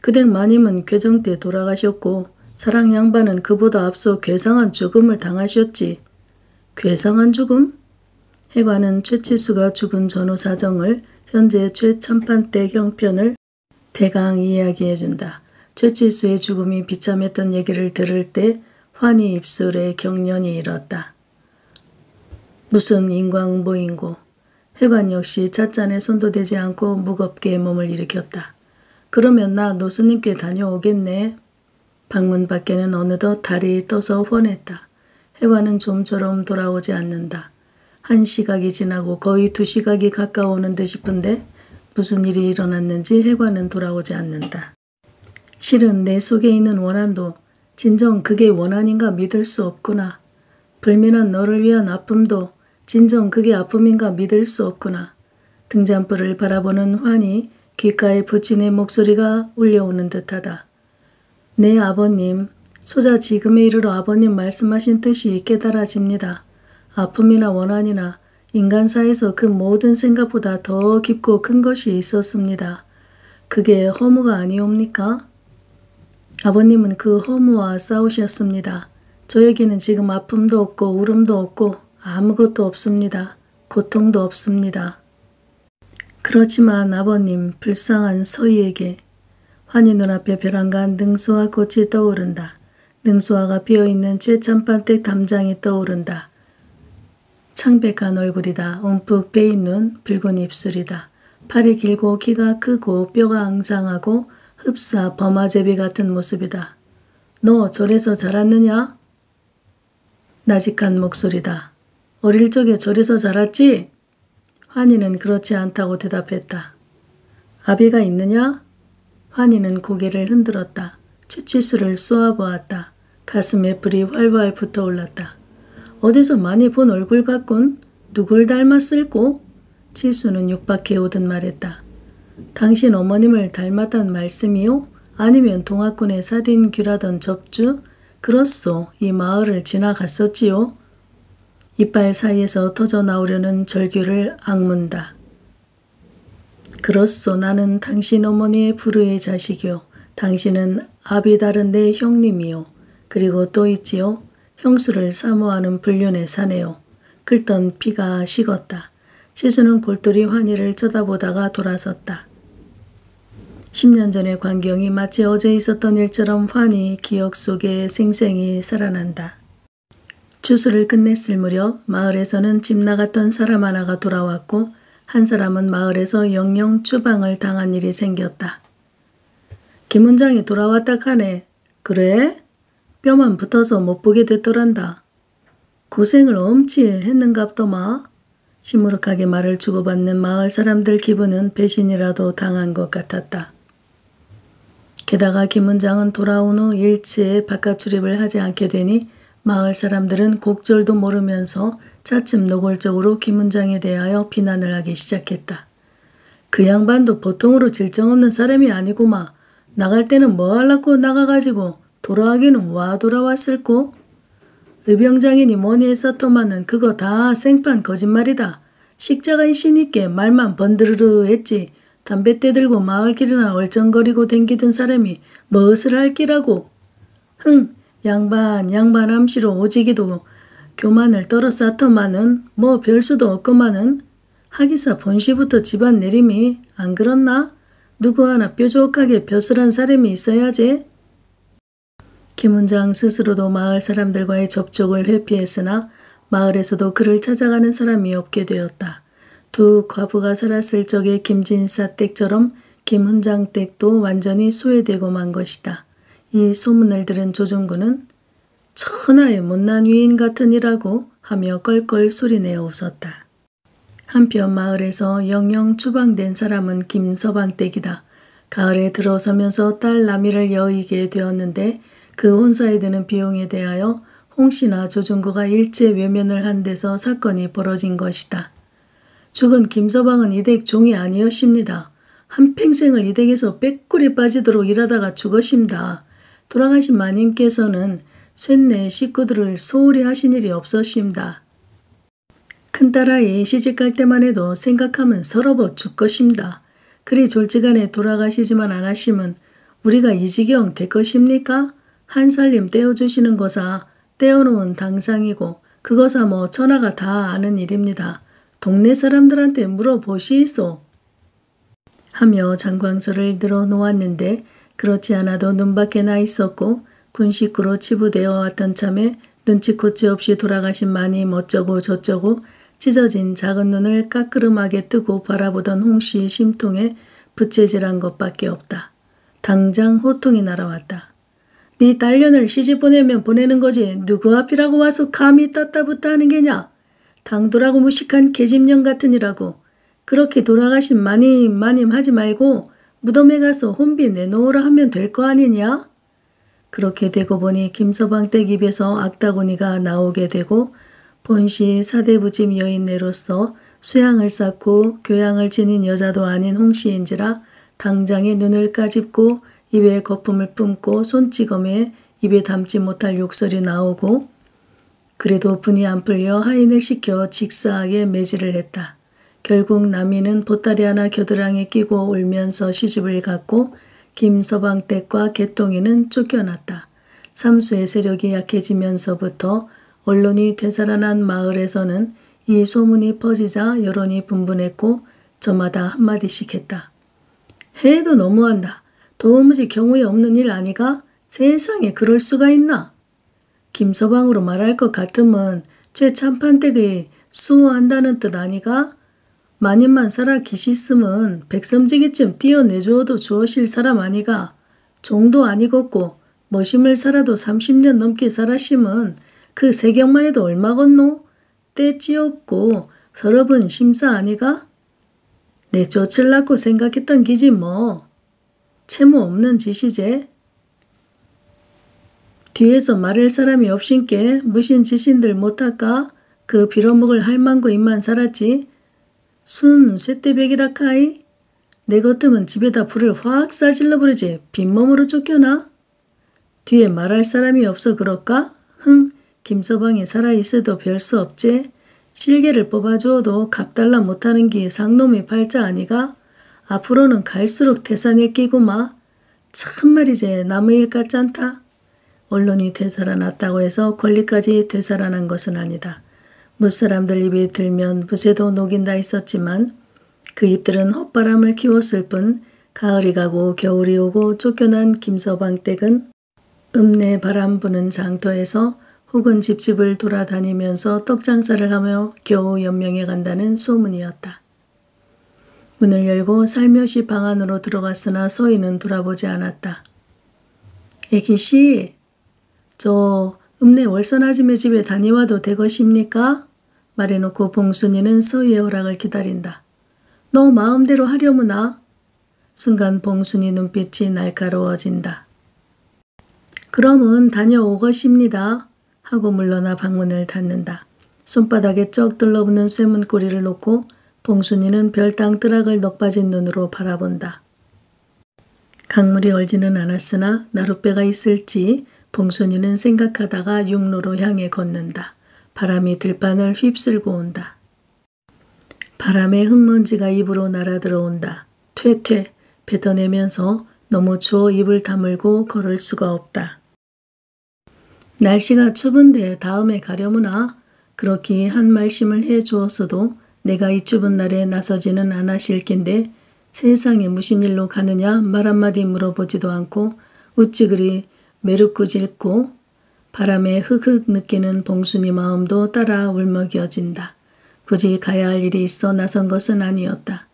그댁 마님은 괴정 때 돌아가셨고 사랑 양반은 그보다 앞서 괴상한 죽음을 당하셨지. 괴상한 죽음? 해관은 최치수가 죽은 전후 사정을 현재 최참판댁 형편을 대강 이야기해준다. 최치수의 죽음이 비참했던 얘기를 들을 때 환희 입술에 경련이 일었다. 무슨 인광보인고 회관 역시 찻잔에 손도 대지 않고 무겁게 몸을 일으켰다. 그러면 나 노스님께 다녀오겠네. 방문 밖에는 어느덧 달이 떠서 훤했다. 해관은 좀처럼 돌아오지 않는다. 한 시각이 지나고 거의 두 시각이 가까워오는 듯 싶은데 무슨 일이 일어났는지 해관은 돌아오지 않는다. 실은 내 속에 있는 원한도 진정 그게 원한인가 믿을 수 없구나. 불민한 너를 위한 아픔도 진정 그게 아픔인가 믿을 수 없구나. 등잔불을 바라보는 환히 귓가에 부친의 목소리가 울려오는 듯하다. 내 아버님, 소자 지금에 이르러 아버님 말씀하신 뜻이 깨달아집니다. 아픔이나 원한이나 인간사에서 그 모든 생각보다 더 깊고 큰 것이 있었습니다. 그게 허무가 아니옵니까? 아버님은 그 허무와 싸우셨습니다. 저에게는 지금 아픔도 없고 울음도 없고 아무것도 없습니다. 고통도 없습니다. 그렇지만 아버님 불쌍한 서희에게 환희 눈앞에 벼랑간 능소와 꽃이 떠오른다. 능소화가 피어있는 최참판댁 담장이 떠오른다. 창백한 얼굴이다. 움푹 베인 눈, 붉은 입술이다. 팔이 길고 키가 크고 뼈가 앙상하고 흡사 범아제비 같은 모습이다. 너 절에서 자랐느냐? 나직한 목소리다. 어릴 적에 절에서 자랐지? 환희는 그렇지 않다고 대답했다. 아비가 있느냐? 환희는 고개를 흔들었다. 치치수를 쏘아보았다. 가슴에 불이 활활 붙어올랐다. 어디서 많이 본 얼굴 같군? 누굴 닮았을꼬? 치수는 육박해 오듯 말했다. 당신 어머님을 닮았단 말씀이요? 아니면 동학군의 살인귀라던 접주? 그렇소. 이 마을을 지나갔었지요. 이빨 사이에서 터져 나오려는 절규를 악문다. 그렇소. 나는 당신 어머니의 불우의 자식이요. 당신은 아비 다른 내 형님이요. 그리고 또 있지요. 형수를 사모하는 불륜의 사내요. 끓던 피가 식었다. 치수는 골똘히 환희를 쳐다보다가 돌아섰다. 10년 전의 광경이 마치 어제 있었던 일처럼 환히 기억 속에 생생히 살아난다. 추수를 끝냈을 무렵 마을에서는 집 나갔던 사람 하나가 돌아왔고 한 사람은 마을에서 영영 추방을 당한 일이 생겼다. 김원장이 돌아왔다 카네. 그래? 뼈만 붙어서 못 보게 됐더란다. 고생을 엄치 했는갑더마. 시무룩하게 말을 주고받는 마을 사람들 기분은 배신이라도 당한 것 같았다. 게다가 김은장은 돌아온 후 일치에 바깥 출입을 하지 않게 되니 마을 사람들은 곡절도 모르면서 차츰 노골적으로 김은장에 대하여 비난을 하기 시작했다. 그 양반도 보통으로 질정 없는 사람이 아니고마 나갈 때는 뭐 할라고 나가가지고 돌아가기는 와 돌아왔을꼬? 의병장이니 뭐니 했었더만은 그거 다 생판 거짓말이다. 식자가 있으니께 말만 번드르르 했지 담배 떼들고 마을길이나 얼쩡거리고 댕기던 사람이 무엇을 할 끼라고. 흥 양반 양반 암시로 오지기도 교만을 떨어 쌓더만은 뭐 별수도 없고만은 하기사 본시부터 집안 내림이 안 그렇나? 누구 하나 뾰족하게 벼슬한 사람이 있어야지. 김은장 스스로도 마을 사람들과의 접촉을 회피했으나 마을에서도 그를 찾아가는 사람이 없게 되었다. 두 과부가 살았을 적의 김진사 댁처럼 김훈장 댁도 완전히 소외되고 만 것이다. 이 소문을 들은 조종구는 천하의 못난 위인 같은 이라고 하며 껄껄 소리내어 웃었다. 한편 마을에서 영영 추방된 사람은 김서방 댁이다. 가을에 들어서면서 딸 나미를 여의게 되었는데 그 혼사에 드는 비용에 대하여 홍 씨나 조중구가 일제 외면을 한 데서 사건이 벌어진 것이다. 죽은 김서방은 이댁 종이 아니었습니다. 한평생을 이댁에서 빼꿀이 빠지도록 일하다가 죽었습니다. 돌아가신 마님께서는 쇳내 식구들을 소홀히 하신 일이 없었습니다. 큰딸아이 시집갈 때만 해도 생각하면 서러워 죽것입니다. 그리 졸지간에 돌아가시지만 않았시면 우리가 이 지경 될 것입니까? 한 살림 떼어주시는 거사 떼어놓은 당상이고 그거사 뭐 천하가 다 아는 일입니다. 동네 사람들한테 물어보시소. 하며 장광서를 들어 놓았는데 그렇지 않아도 눈밖에 나 있었고 군식구로 치부되어 왔던 참에 눈치코치 없이 돌아가신 마님 어쩌고 저쩌고 찢어진 작은 눈을 까끄름하게 뜨고 바라보던 홍씨의 심통에 부채질한 것밖에 없다. 당장 호통이 날아왔다. 네 딸년을 시집 보내면 보내는 거지 누구 앞이라고 와서 감히 따따붙다 하는 게냐? 당돌하고 무식한 계집년 같으니라고 그렇게 돌아가신 마님 마님 하지 말고 무덤에 가서 혼비 내놓으라 하면 될 거 아니냐? 그렇게 되고 보니 김서방 댁 입에서 악다구니가 나오게 되고 본시 사대부집 여인네로서 수양을 쌓고 교양을 지닌 여자도 아닌 홍씨인지라 당장에 눈을 까집고 입에 거품을 뿜고 손찌검에 입에 담지 못할 욕설이 나오고 그래도 분이 안 풀려 하인을 시켜 직사하게 매질을 했다. 결국 남이는 보따리 하나 겨드랑이에 끼고 울면서 시집을 갔고 김서방 댁과 개똥이는 쫓겨났다. 삼수의 세력이 약해지면서부터 언론이 되살아난 마을에서는 이 소문이 퍼지자 여론이 분분했고 저마다 한마디씩 했다. 해도 너무한다. 도무지 경우에 없는 일 아니가? 세상에 그럴 수가 있나? 김서방으로 말할 것 같으면 제 참판댁에 수호한다는 뜻 아니가? 만인만 살아 계시으면 백섬지기쯤 띄어내주어도 주어실 사람 아니가? 종도 아니겠고 머심을 살아도 30년 넘게 살았심은 그 세경만 해도 얼마건노? 떼찌었고 서럽은 심사 아니가? 내 쫓을라고 생각했던 기지 뭐. 채무 없는 짓이제. 뒤에서 말할 사람이 없신께 무신 지신들 못할까? 그 빌어먹을 할망구 입만 살았지. 순 쇠대백이라 카이. 내 같으면 집에다 불을 확 싸질러 버리지. 빈몸으로 쫓겨나? 뒤에 말할 사람이 없어 그럴까? 흥, 김서방이 살아있어도 별 수 없지. 실개를 뽑아주어도 값달라 못하는 게 상놈의 팔자 아니가? 앞으로는 갈수록 태산일 끼구마. 참말이지 남의 일 같지 않다. 언론이 되살아났다고 해서 권리까지 되살아난 것은 아니다. 무사람들 입에 들면 무쇠도 녹인다 있었지만 그 입들은 헛바람을 키웠을 뿐 가을이 가고 겨울이 오고 쫓겨난 김서방 댁은 읍내 바람 부는 장터에서 혹은 집집을 돌아다니면서 떡장사를 하며 겨우 연명해 간다는 소문이었다. 문을 열고 살며시 방 안으로 들어갔으나 서희는 돌아보지 않았다. 애기씨, 저 읍내 월선아짐의 집에 다니와도 되것입니까? 말해놓고 봉순이는 서희의 허락을 기다린다. 너 마음대로 하려무나? 순간 봉순이 눈빛이 날카로워진다. 그럼은 다녀오 것입니다. 하고 물러나 방문을 닫는다. 손바닥에 쩍 들러붙는 쇠문고리를 놓고 봉순이는 별당 뜨락을 넉빠진 눈으로 바라본다. 강물이 얼지는 않았으나 나룻배가 있을지 봉순이는 생각하다가 육로로 향해 걷는다. 바람이 들판을 휩쓸고 온다. 바람에 흙먼지가 입으로 날아들어온다. 퇴퇴 뱉어내면서 너무 추워 입을 다물고 걸을 수가 없다. 날씨가 추운데 다음에 가려무나 그렇게 한 말씀을 해 주었어도 내가 이 추운 날에 나서지는 않으실 낀데 세상에 무슨 일로 가느냐 말 한마디 물어보지도 않고 우찌 그리 메르꾸질고 바람에 흑흑 느끼는 봉순이 마음도 따라 울먹여진다. 굳이 가야 할 일이 있어 나선 것은 아니었다.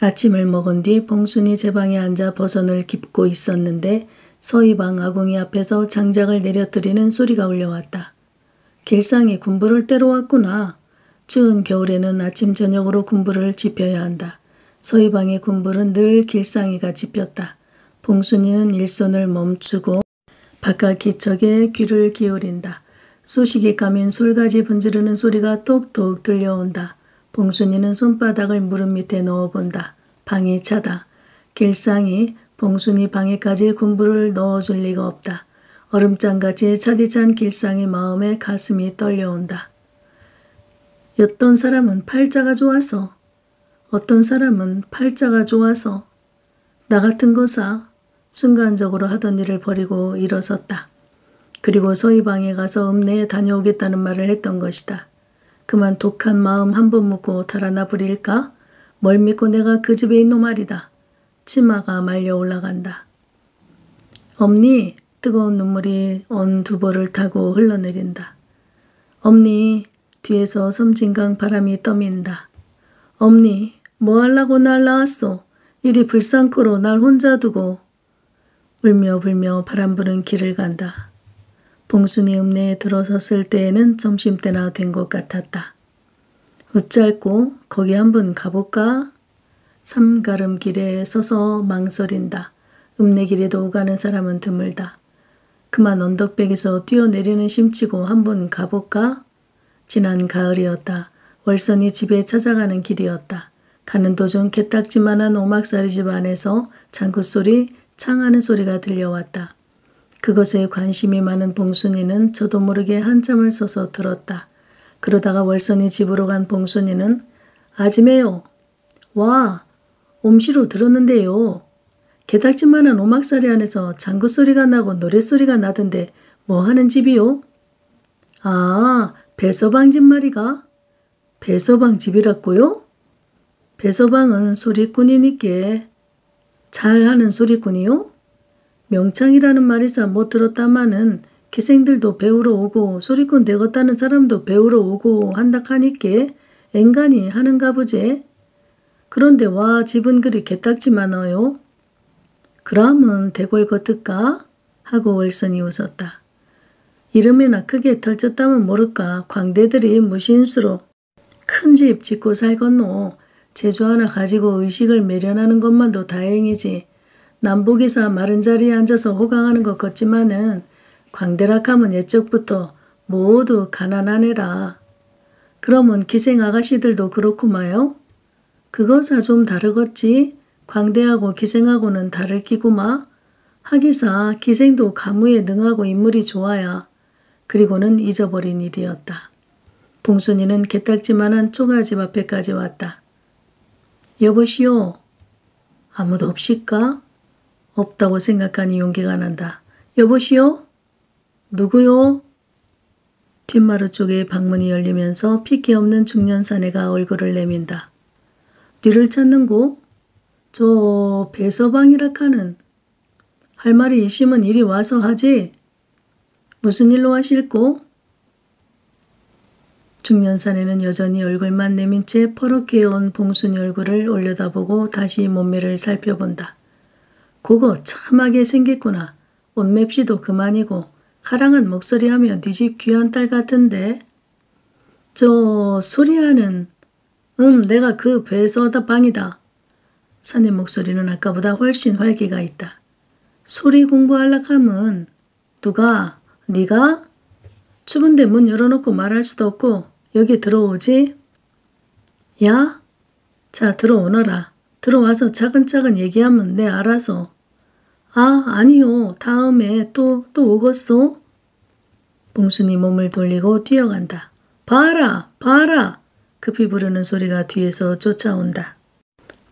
아침을 먹은 뒤 봉순이 제 방에 앉아 버선을 깁고 있었는데 서희방 아궁이 앞에서 장작을 내려뜨리는 소리가 울려왔다. 길상이 군부를 때로 왔구나. 추운 겨울에는 아침 저녁으로 군부를 지펴야 한다. 서희방의 군부는 늘 길상이가 지폈다. 봉순이는 일손을 멈추고 바깥 기척에 귀를 기울인다. 소식이 까민 솔가지 분지르는 소리가 똑똑 들려온다. 봉순이는 손바닥을 무릎 밑에 넣어본다. 방이 차다. 길상이 봉순이 방에까지 군부를 넣어줄 리가 없다. 얼음장같이 차디찬 길상의 마음에 가슴이 떨려온다. 어떤 사람은 팔자가 좋아서 어떤 사람은 팔자가 좋아서 나 같은 거사 순간적으로 하던 일을 버리고 일어섰다. 그리고 서희 방에 가서 읍내에 다녀오겠다는 말을 했던 것이다. 그만 독한 마음 한 번 묻고 달아나 버릴까? 뭘 믿고 내가 그 집에 있노 말이다. 치마가 말려 올라간다. 엄니 뜨거운 눈물이 온 두보를 타고 흘러내린다. 엄니 뒤에서 섬진강 바람이 떠민다. 엄니 뭐 하려고 날 낳았소? 이리 불쌍코로 날 혼자 두고 울며 불며 바람 부는 길을 간다. 봉순이 읍내에 들어섰을 때에는 점심때나 된 것 같았다. 웃짧고 거기 한번 가볼까? 삼가름길에 서서 망설인다. 읍내길에도 오가는 사람은 드물다. 그만 언덕백에서 뛰어내리는 심치고 한번 가볼까? 지난 가을이었다. 월선이 집에 찾아가는 길이었다. 가는 도중 개딱지만한 오막살이 집 안에서 장구 소리, 창하는 소리가 들려왔다. 그것에 관심이 많은 봉순이는 저도 모르게 한참을 서서 들었다. 그러다가 월선이 집으로 간 봉순이는 아지매요. 와 옴시로 들었는데요. 개딱지만한 오막살이 안에서 장구 소리가 나고 노랫소리가 나던데 뭐 하는 집이요? 아, 배서방 집 말이가? 배서방 집이라고요? 배서방은 소리꾼이니께 잘하는 소리꾼이요? 명창이라는 말이사 못 들었다마는 기생들도 배우러 오고 소리꾼 되겠다는 사람도 배우러 오고 한다 하니께 앵간히 하는가 보제. 그런데 와 집은 그리 개딱지 많아요. 그러면 대골 걷을까? 하고 월선이 웃었다. 이름이나 크게 털쳤다면 모를까 광대들이 무신수로 큰 집 짓고 살겄노. 제주 하나 가지고 의식을 매련하는 것만도 다행이지. 남북이사 마른 자리에 앉아서 호강하는 것 같지만은 광대락하면 예적부터 모두 가난한 애라. 그러면 기생 아가씨들도 그렇구마요? 그거사 좀 다르겠지? 광대하고 기생하고는 다를 기구마? 하기사 기생도 가무에 능하고 인물이 좋아야. 그리고는 잊어버린 일이었다. 봉순이는 개딱지만한 쪼가집 앞에까지 왔다. 여보시오. 아무도 없실까? 없다고 생각하니 용기가 난다. 여보시오? 누구요? 뒷마루 쪽에 방문이 열리면서 핏기 없는 중년 사내가 얼굴을 내민다. 뒤를 찾는고? 저 배서방이라 카는 할 말이 있으면 이리 와서 하지. 무슨 일로 하실고? 중년 사내는 여전히 얼굴만 내민 채 퍼렇게 온 봉순이 얼굴을 올려다보고 다시 몸매를 살펴본다. 그거 참하게 생겼구나. 옷맵시도 그만이고 가랑한 목소리하며 네집 귀한 딸 같은데. 저 소리하는 음 내가 그 배서다 방이다. 사내 목소리는 아까보다 훨씬 활기가 있다. 소리 공부하려고 하면 누가 네가 추운데 문 열어놓고 말할 수도 없고 여기 들어오지? 야? 자 들어오너라. 들어와서 차근차근 얘기하면 내 알아서. 아 아니요. 다음에 또또 오겠소? 봉순이 몸을 돌리고 뛰어간다. 봐라 봐라 급히 부르는 소리가 뒤에서 쫓아온다.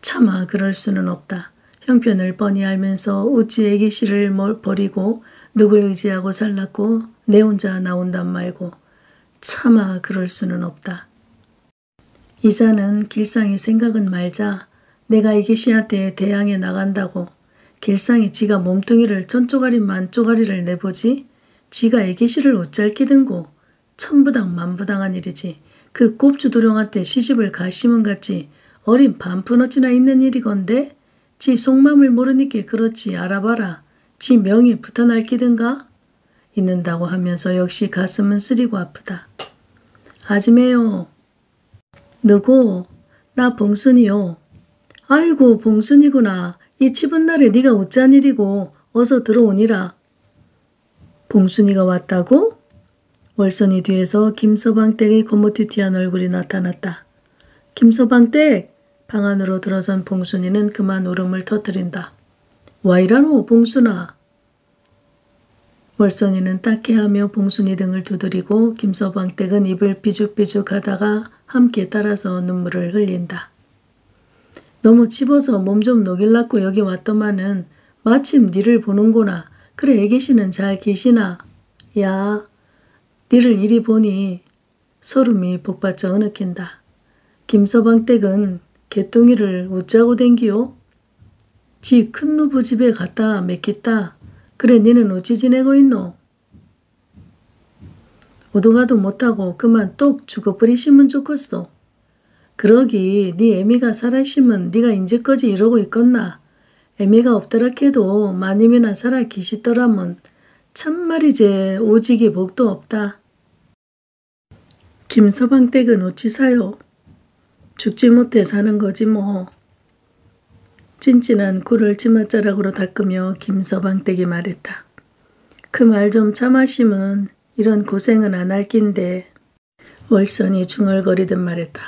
차마 그럴 수는 없다. 형편을 뻔히 알면서 어찌 애기씨를 버리고 누굴 의지하고 살랐고 내 혼자 나온단 말고 차마 그럴 수는 없다. 이자는 길상이 생각은 말자 내가 애기씨한테 대항해 나간다고 길상이 지가 몸뚱이를 천쪼가리 만 쪼가리를 내보지 지가 애기씨를 웃잘끼든고 천부당 만부당한 일이지 그 꼽주도령한테 시집을 가시면 같이 어린 반푼어치나 있는 일이건데 지 속마음을 모르니까 그렇지 알아봐라. 지 명이 붙어날기든가? 있는다고 하면서 역시 가슴은 쓰리고 아프다. 아지매요. 누구? 나 봉순이요. 아이고 봉순이구나. 이 치분 날에 네가 어짠 일이고 어서 들어오니라. 봉순이가 왔다고? 월선이 뒤에서 김서방댁의 거무튀튀한 얼굴이 나타났다. 김서방댁! 방 안으로 들어선 봉순이는 그만 울음을 터뜨린다. 와이라노 봉순아. 월선이는 딱해하며 봉순이 등을 두드리고 김서방댁은 입을 삐죽삐죽 하다가 함께 따라서 눈물을 흘린다. 너무 집어서 몸 좀 녹일라고 여기 왔더만은 마침 니를 보는구나. 그래 애기씨는 잘 계시나? 야, 니를 이리 보니 소름이 복받쳐 어느낀다. 김서방댁은 개똥이를 웃자고 댕기요? 지 큰 누부 집에 갔다 맥겠다. 그래 니는 어찌 지내고 있노? 오도가도 못하고 그만 똑 죽어버리시면 좋겠어. 그러기 네 애미가 살아있으면 네가 인제까지 이러고 있겠나. 애미가 없더라 해도 마님이나 살아 계시더라면 참말이제 오직이 복도 없다. 김서방 댁은 어찌 사요? 죽지 못해 사는 거지 뭐. 찐찐한 꿀을 치맛자락으로 닦으며 김서방 댁이 말했다. 그 말 좀 참아심은 이런 고생은 안 할 낀데 월선이 중얼거리듯 말했다.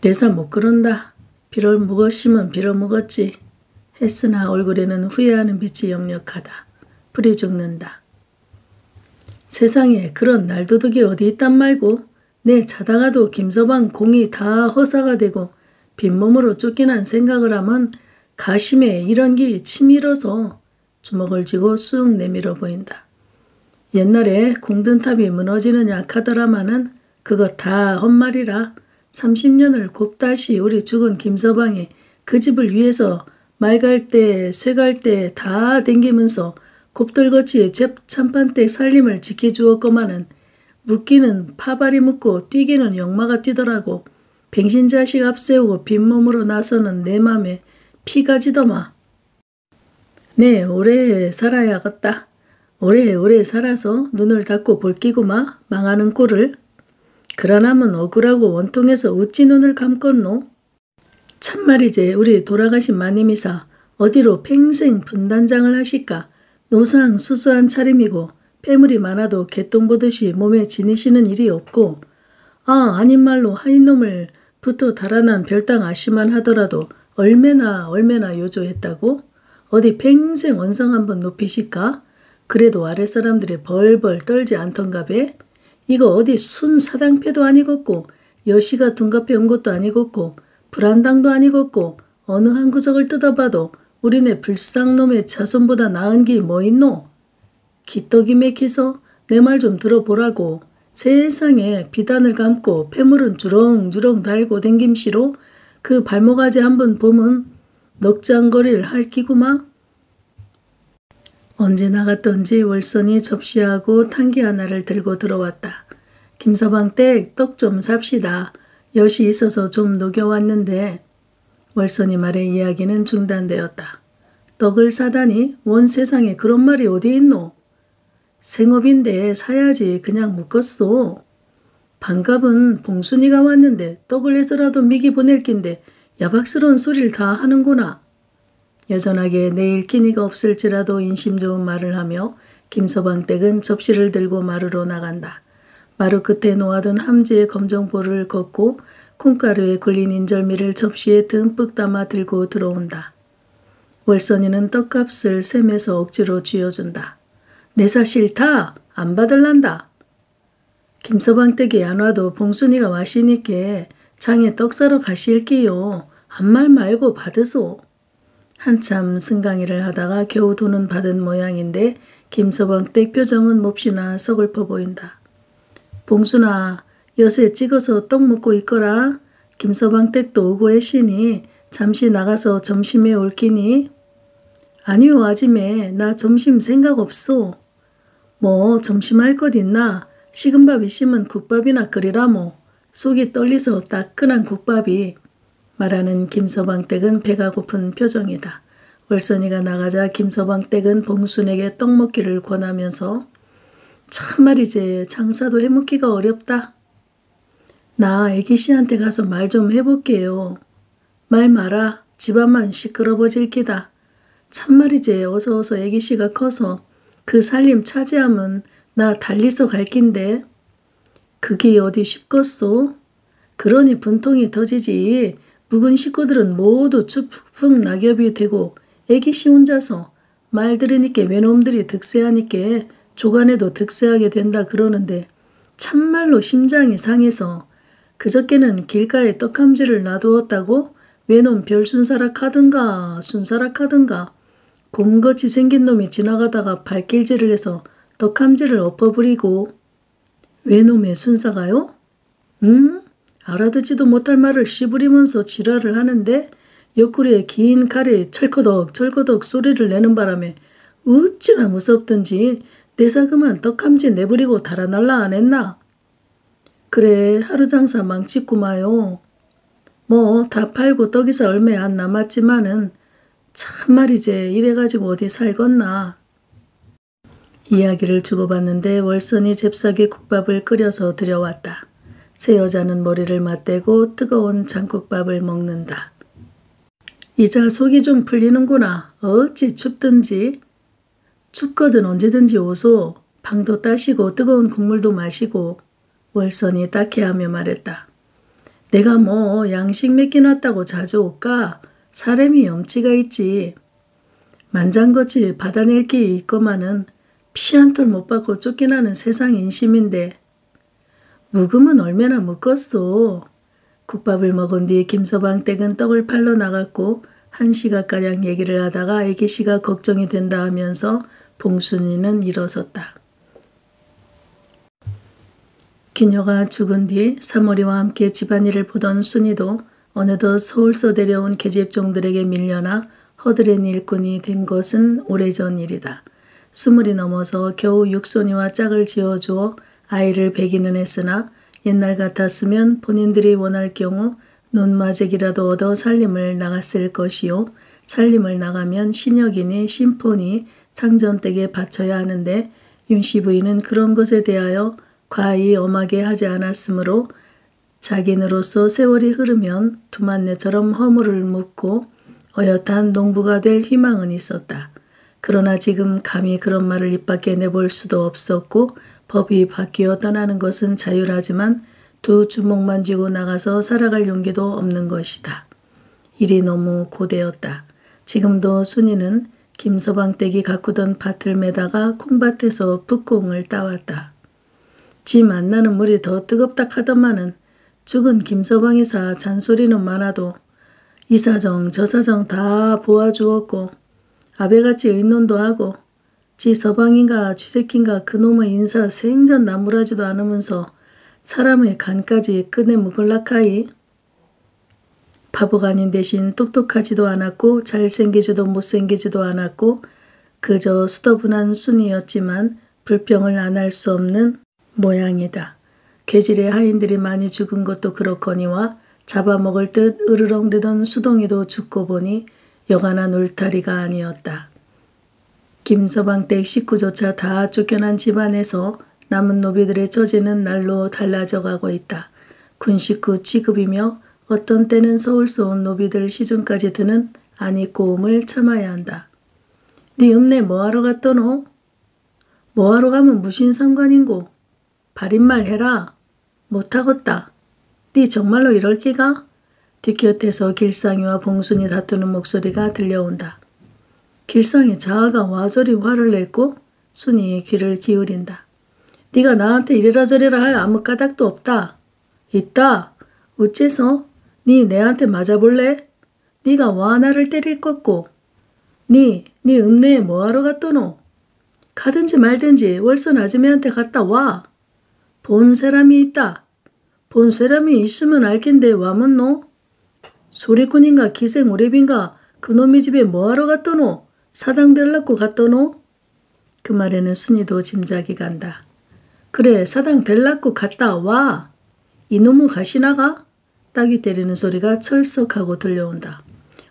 내사 못 그런다. 비를 묵었으면 비로 묵었지. 했으나 얼굴에는 후회하는 빛이 역력하다. 불이 죽는다. 세상에 그런 날도둑이 어디 있단 말고 내 자다가도 김서방 공이 다 허사가 되고 빈몸으로 쫓겨난 생각을 하면 가심에 이런 게 치밀어서 주먹을 쥐고 쑥 내밀어 보인다. 옛날에 공든탑이 무너지는 약하더라마는 그거 다 헛말이라 30년을 곱다시 우리 죽은 김서방이 그 집을 위해서 말갈 때, 쇠갈 때 다 댕기면서 참판 때 살림을 지켜주었거만은 묻기는 파발이 묻고 뛰기는 역마가 뛰더라고. 뱅신 자식 앞세우고 빈몸으로 나서는 내 맘에 피가 지더마. 네, 오래 살아야겠다. 오래오래 살아서 눈을 닫고 볼 끼고마 망하는 꼴을 그러나면 억울하고 원통해서 어찌 눈을 감겠노? 참말이제 우리 돌아가신 마님이사 어디로 평생 분단장을 하실까? 노상 수수한 차림이고 폐물이 많아도 개똥 보듯이 몸에 지니시는 일이 없고 아 아닌 말로 하인 놈을 붙어 달아난 별당 아씨만 하더라도 얼마나 얼마나 요조했다고? 어디 평생 원성 한번 높이실까? 그래도 아랫사람들이 벌벌 떨지 않던가배? 이거 어디 순 사당패도 아니겠고 여시가 둔갑해 온 것도 아니겠고 불안당도 아니겠고 어느 한 구석을 뜯어봐도 우리네 불쌍놈의 자손보다 나은 게 뭐 있노? 기떡이 맥혀서 내 말 좀 들어보라고 세상에 비단을 감고 폐물은 주렁주렁 달고 댕김시로 그 발목아지 한 번 보면 넉장거리를 할기구마. 언제 나갔던지 월선이 접시하고 탄기 하나를 들고 들어왔다. 김서방 댁 떡 좀 삽시다. 엿이 있어서 좀 녹여왔는데 월선이 말의 이야기는 중단되었다. 떡을 사다니 원 세상에 그런 말이 어디 있노? 생업인데 사야지 그냥 묶었어. 반갑은 봉순이가 왔는데 떡을 해서라도 미기 보낼 낀데 야박스러운 소리를 다 하는구나. 여전하게 내일 끼니가 없을지라도 인심 좋은 말을 하며 김서방 댁은 접시를 들고 마루로 나간다. 마루 끝에 놓아둔 함지의 검정볼을 걷고 콩가루에 굴린 인절미를 접시에 듬뿍 담아 들고 들어온다. 월선이는 떡값을 셈에서 억지로 쥐어준다. 내사 싫다. 안 받을란다. 김서방 댁에 안 와도 봉순이가 와시니께 장에 떡 사러 가실게요. 한 말 말고 받으소. 한참 승강이를 하다가 겨우 돈은 받은 모양인데 김서방 댁 표정은 몹시나 서글퍼 보인다. 봉순아 여세 찍어서 떡 먹고 있거라. 김서방 댁도 오고 했시니 잠시 나가서 점심에 올기니. 아니요 아지매 나 점심 생각 없소. 뭐 점심할 것 있나? 식은 밥 있으면 국밥이나 끓이라 뭐. 속이 떨리서 따끈한 국밥이 말하는 김서방 댁은 배가 고픈 표정이다. 월선이가 나가자 김서방 댁은 봉순에게 떡 먹기를 권하면서 참 말이지 장사도 해먹기가 어렵다. 나 애기씨한테 가서 말 좀 해볼게요. 말 마라. 집안만 시끄러워질 기다. 참말이지 어서 어서 애기씨가 커서 그 살림 차지하면 나 달리서 갈 낀데. 그게 어디 쉽겠소? 그러니 분통이 터지지. 묵은 식구들은 모두 추풍 낙엽이 되고 애기씨 혼자서 말 들으니까 외놈들이 득세하니까 조간에도 득세하게 된다 그러는데 참말로 심장이 상해서 그저께는 길가에 떡함지를 놔두었다고 외놈 별순사락 하든가 순사락 하든가 곰같이 생긴 놈이 지나가다가 발길질을 해서 떡함지를 엎어버리고 외놈의 순사가요? 음? 알아듣지도 못할 말을 씨부리면서 지랄을 하는데 옆구리에 긴 칼이 철커덕 철커덕 소리를 내는 바람에 어찌나 무섭던지 내사 그만 떡함지 내버리고 달아날라 안 했나? 그래 하루 장사 망치구마요. 뭐 다 팔고 떡이사 얼마 안 남았지만은 참말이제 이래가지고 어디 살겄나. 이야기를 주고받는데 월선이 잽싸게 국밥을 끓여서 들여왔다. 새 여자는 머리를 맞대고 뜨거운 장국밥을 먹는다. 이자 속이 좀 풀리는구나. 어찌 춥든지. 춥거든 언제든지 오소. 방도 따시고 뜨거운 국물도 마시고 월선이 딱해하며 말했다. 내가 뭐 양식 몇 개 놨다고 자주 올까? 사람이 염치가 있지. 만장거치 받아낼 게 있거만은 피 한 톨 못 받고 쫓겨나는 세상 인심인데 묵으면 얼마나 묵었소. 국밥을 먹은 뒤 김서방 댁은 떡을 팔러 나갔고 한 시간가량 얘기를 하다가 애기 씨가 걱정이 된다 하면서 봉순이는 일어섰다. 기녀가 죽은 뒤 사머리와 함께 집안일을 보던 순이도 어느덧 서울서 데려온 계집종들에게 밀려나 허드렛 일꾼이 된 것은 오래전 일이다. 스물이 넘어서 겨우 육손이와 짝을 지어주어 아이를 배기는 했으나 옛날 같았으면 본인들이 원할 경우 논마잭이라도 얻어 살림을 나갔을 것이요. 살림을 나가면 신혁이니 심폰이 상전댁에 바쳐야 하는데 윤씨 부인은 그런 것에 대하여 과히 엄하게 하지 않았으므로 자기인으로서 세월이 흐르면 두만네처럼 허물을 묻고 어엿한 농부가 될 희망은 있었다. 그러나 지금 감히 그런 말을 입 밖에 내볼 수도 없었고 법이 바뀌어 떠나는 것은 자율하지만 두 주먹만 쥐고 나가서 살아갈 용기도 없는 것이다. 일이 너무 고되었다. 지금도 순이는 김서방 댁이 가꾸던 밭을 매다가 콩밭에서 북콩을 따왔다. 지 만나는 물이 더 뜨겁다 하더만은 죽은 김서방 이사 잔소리는 많아도 이 사정 저 사정 다 보아주었고 아베같이 의논도 하고 지 서방인가 쥐새끼인가 그놈의 인사 생전 나무라지도 않으면서 사람의 간까지 끄내 묵을락하이 바보가 아닌 대신 똑똑하지도 않았고 잘생기지도 못생기지도 않았고 그저 수더분한 순이었지만 불평을 안 할 수 없는 모양이다. 괴질의 하인들이 많이 죽은 것도 그렇거니와 잡아먹을 듯 으르렁대던 수동이도 죽고 보니 여간한 울타리가 아니었다. 김서방 댁 식구조차 다 쫓겨난 집안에서 남은 노비들의 처지는 날로 달라져 가고 있다. 군 식구 취급이며 어떤 때는 서울서 온 노비들 시중까지 드는 아니 꼬움을 참아야 한다. 네 읍내 뭐하러 갔더노? 뭐하러 가면 무신 상관인고? 발인말 해라. 못하겠다. 네 정말로 이럴 기가? 뒷곁에서 길상이와 봉순이 다투는 목소리가 들려온다. 길상이 자아가 와저리 화를 냈고 순이 귀를 기울인다. 네가 나한테 이래라 저래라 할 아무 까닭도 없다. 있다. 어째서? 네 내한테 맞아볼래? 네가 와 나를 때릴 것고. 네, 네 읍내에 뭐하러 갔더노? 가든지 말든지 월선 아줌매한테 갔다 와. 본 사람이 있다. 본 사람이 있으면 와면 너? 소리꾼인가 기생 오랩인가 그놈의 집에 뭐하러 갔더노? 사당 될라고 갔더노? 그 말에는 순이도 짐작이 간다. 그래 사당 될라고 갔다 와. 이놈의 가시나가? 딱이 때리는 소리가 철석하고 들려온다.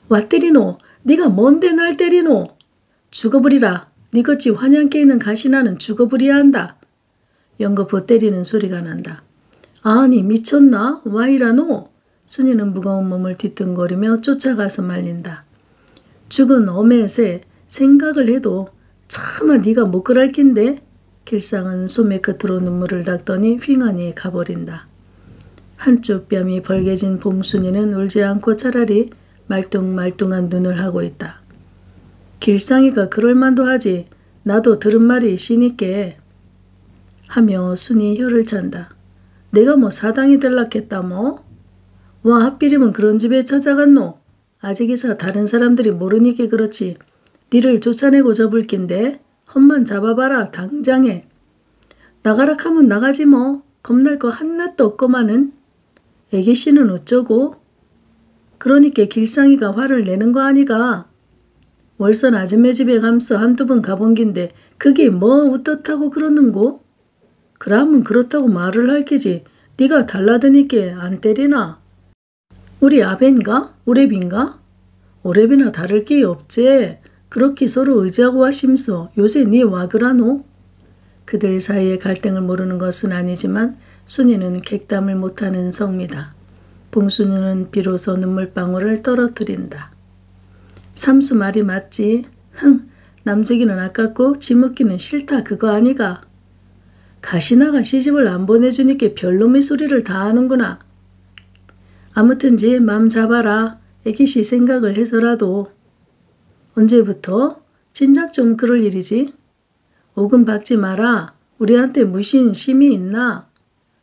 와 때리노? 네가 뭔데 날 때리노? 죽어버리라. 니같이 환양께 있는 가시나는 죽어버려야 한다. 연거푸 때리는 소리가 난다. 아니 미쳤나? 와이라노? 순이는 무거운 몸을 뒤뚱거리며 쫓아가서 말린다. 죽은 어메새 생각을 해도 차마 네가 못 그럴 낀데 길상은 소매 끝으로 눈물을 닦더니 휘하니 가버린다. 한쪽 뺨이 벌게진 봉순이는 울지 않고 차라리 말뚱말뚱한 눈을 하고 있다. 길상이가 그럴 만도 하지 나도 들은 말이 시니께 하며 순이 혀를 찬다. 내가 뭐 사당이 될락했다 뭐? 와 하필이면 그런 집에 찾아갔노? 아직이사 다른 사람들이 모르니까 그렇지. 니를 쫓아내고 접을 낀데 험만 잡아봐라 당장에. 나가라 하면 나가지 뭐. 겁날 거 한낱도 없고만은. 애기씨는 어쩌고? 그러니까 길상이가 화를 내는 거 아니가. 월선 아줌매 집에 감서 한두 번 가본 긴데 그게 뭐 어떻다고 그러는고? 그러면 그렇다고 말을 할 게지. 네가 달라드니까 안 때리나? 우리 아벤가? 오랩인가? 오랩이나 다를 게 없지. 그렇게 서로 의지하고 하심소. 요새 네 와그라노? 그들 사이의 갈등을 모르는 것은 아니지만 순이는 객담을 못하는 성미다. 봉순이는 비로소 눈물방울을 떨어뜨린다. 삼수 말이 맞지. 흥, 남주기는 아깝고 지먹기는 싫다 그거 아니가. 가시나가 시집을 안 보내주니까 별놈의 소리를 다 하는구나. 아무튼 지 맘 잡아라. 애기씨 생각을 해서라도. 언제부터? 진작 좀 그럴 일이지. 오금 박지 마라. 우리한테 무신 심이 있나?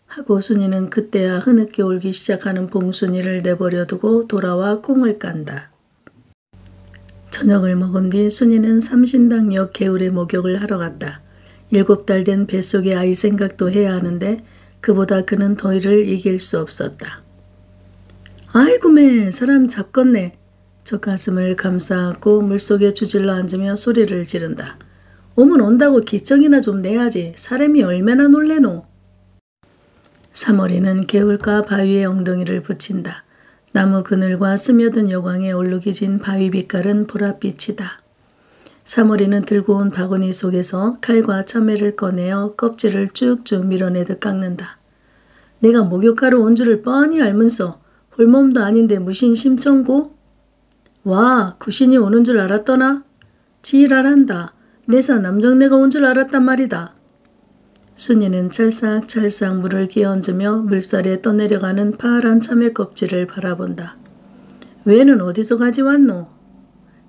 하고 순이는 그때야 흐느껴 울기 시작하는 봉순이를 내버려 두고 돌아와 콩을 깐다. 저녁을 먹은 뒤 순이는 삼신당역 개울에 목욕을 하러 갔다. 일곱 달 된 뱃속의 아이 생각도 해야 하는데 그보다 그는 더위를 이길 수 없었다. 아이고 매 사람 잡겄네. 저 가슴을 감싸고 물속에 주질러 앉으며 소리를 지른다. 오면 온다고 기청이나 좀 내야지. 사람이 얼마나 놀래노. 사머리는 개울가 바위에 엉덩이를 붙인다. 나무 그늘과 스며든 여광에 얼룩이진 바위 빛깔은 보랏빛이다. 사머리는 들고 온 바구니 속에서 칼과 참외를 꺼내어 껍질을 쭉쭉 밀어내듯 깎는다. 내가 목욕하러 온 줄을 뻔히 알면서 홀몸도 아닌데 무신 심청고? 와, 구신이 오는 줄 알았더나? 지랄한다. 내사 남정네가 온 줄 알았단 말이다. 순이는 찰싹찰싹 물을 끼얹으며 물살에 떠내려가는 파란 참외 껍질을 바라본다. 왜는 어디서 가져왔노?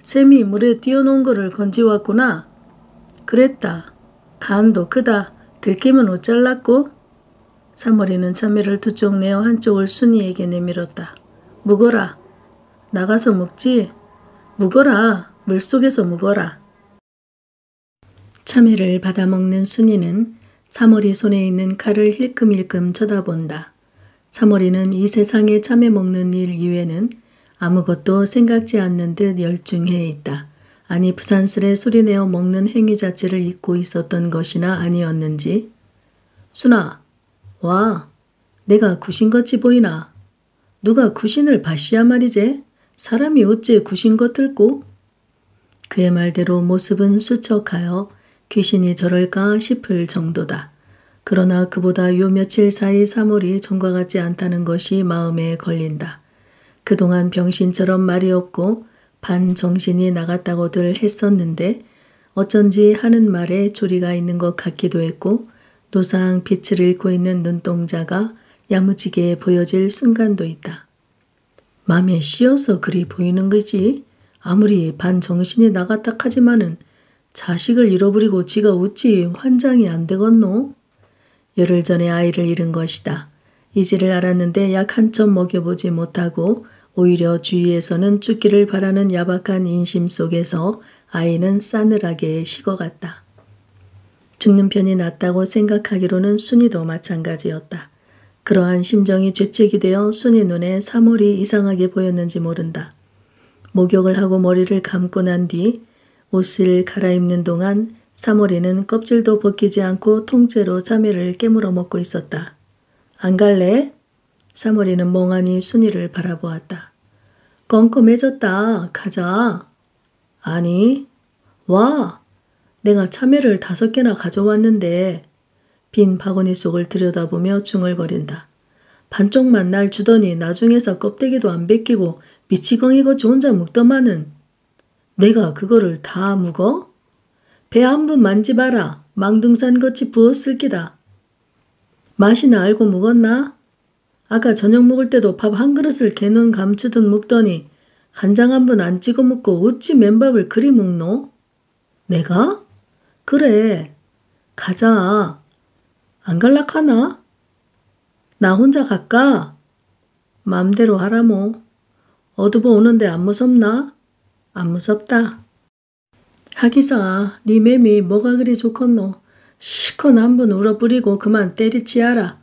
샘이 물에 뛰어놓은 거를 건지왔구나. 그랬다. 간도 크다. 들키면 옷 잘랐고? 사머리는 참외를 두 쪽 내어 한쪽을 순이에게 내밀었다. 묵어라. 나가서 묵지? 묵어라. 물속에서 묵어라. 참외를 받아먹는 순이는 사머리 손에 있는 칼을 힐끔힐끔 쳐다본다. 사머리는 이 세상에 참외 먹는 일 이외는 아무것도 생각지 않는 듯 열중해 있다. 아니 부산스레 소리내어 먹는 행위 자체를 잊고 있었던 것이나 아니었는지 순아 와 내가 구신같이 보이나 누가 구신을 바시야 말이제 사람이 어째 구신 같을꼬 그의 말대로 모습은 수척하여 귀신이 저럴까 싶을 정도다. 그러나 그보다 요 며칠 사이 사물이 전과 같지 않다는 것이 마음에 걸린다. 그동안 병신처럼 말이 없고 반정신이 나갔다고들 했었는데 어쩐지 하는 말에 조리가 있는 것 같기도 했고 노상 빛을 잃고 있는 눈동자가 야무지게 보여질 순간도 있다. 맘에 씌어서 그리 보이는 거지. 아무리 반정신이 나갔다 하지만은 자식을 잃어버리고 지가 어찌 환장이 안 되겠노? 열흘 전에 아이를 잃은 것이다. 이지를 알았는데 약 한 점 먹여보지 못하고 오히려 주위에서는 죽기를 바라는 야박한 인심 속에서 아이는 싸늘하게 식어갔다. 죽는 편이 낫다고 생각하기로는 순이도 마찬가지였다. 그러한 심정이 죄책이 되어 순이 눈에 사물이 이상하게 보였는지 모른다. 목욕을 하고 머리를 감고 난 뒤 옷을 갈아입는 동안 사모리는 껍질도 벗기지 않고 통째로 참외를 깨물어 먹고 있었다. 안 갈래? 사모리는 멍하니 순이를 바라보았다. 껌껌해졌다. 가자. 아니. 와. 내가 참외를 다섯 개나 가져왔는데 빈 바구니 속을 들여다보며 중얼거린다. 반쪽만 날 주더니 나중에서 껍데기도 안 벗기고 미치광이고 혼자 묵더만은 내가 그거를 다 묵어? 배한번 만지봐라. 망둥산같이 부었을 기다. 맛이나 알고 묵었나? 아까 저녁 먹을 때도 밥 한 그릇을 개눈 감추듯 묵더니 간장 한 번 안 찍어 먹고 어찌 맨밥을 그리 묵노? 내가? 그래. 가자. 안 갈락하나? 나 혼자 갈까? 맘대로 하라모. 어두버 오는데 안 무섭나? 안 무섭다. 하기사 네 맴이 뭐가 그리 좋겠노. 시컷 한번 울어버리고 그만 때리치하라.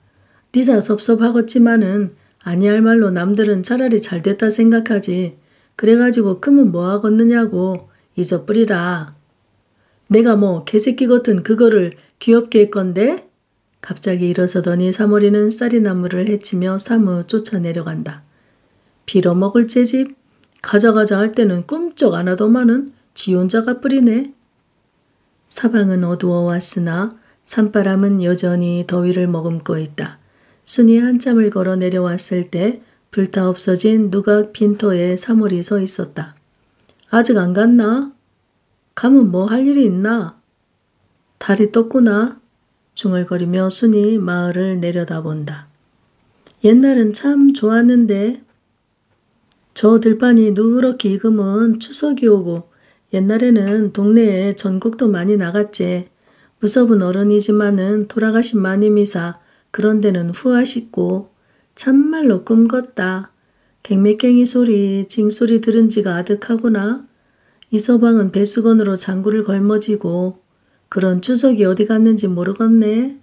니사 섭섭하겠지만은 아니할 말로 남들은 차라리 잘 됐다 생각하지. 그래가지고 크면 뭐하겠느냐고 잊어버리라. 내가 뭐 개새끼 같은 그거를 귀엽게 했건데? 갑자기 일어서더니 사머리는 쌀이나무를 헤치며 사무 쫓아내려간다. 빌어먹을 채집? 가자가자 할 때는 꿈쩍 안 하더만은 지 혼자가 뿌리네. 사방은 어두워 왔으나 산바람은 여전히 더위를 머금고 있다. 순이 한참을 걸어 내려왔을 때 불타 없어진 누각 빈터에 사물이 서 있었다. 아직 안 갔나? 가면 뭐 할 일이 있나? 달이 떴구나. 중얼거리며 순이 마을을 내려다본다. 옛날은 참 좋았는데 저 들판이 누렇게 익으면 추석이 오고 옛날에는 동네에 전국도 많이 나갔지. 무섭은 어른이지만은 돌아가신 마님이사 그런 데는 후하시고 참말로 꿈 같다. 갱매깽이 소리, 징소리 들은 지가 아득하구나. 이 서방은 배수건으로 장구를 걸머지고 그런 추석이 어디 갔는지 모르겠네.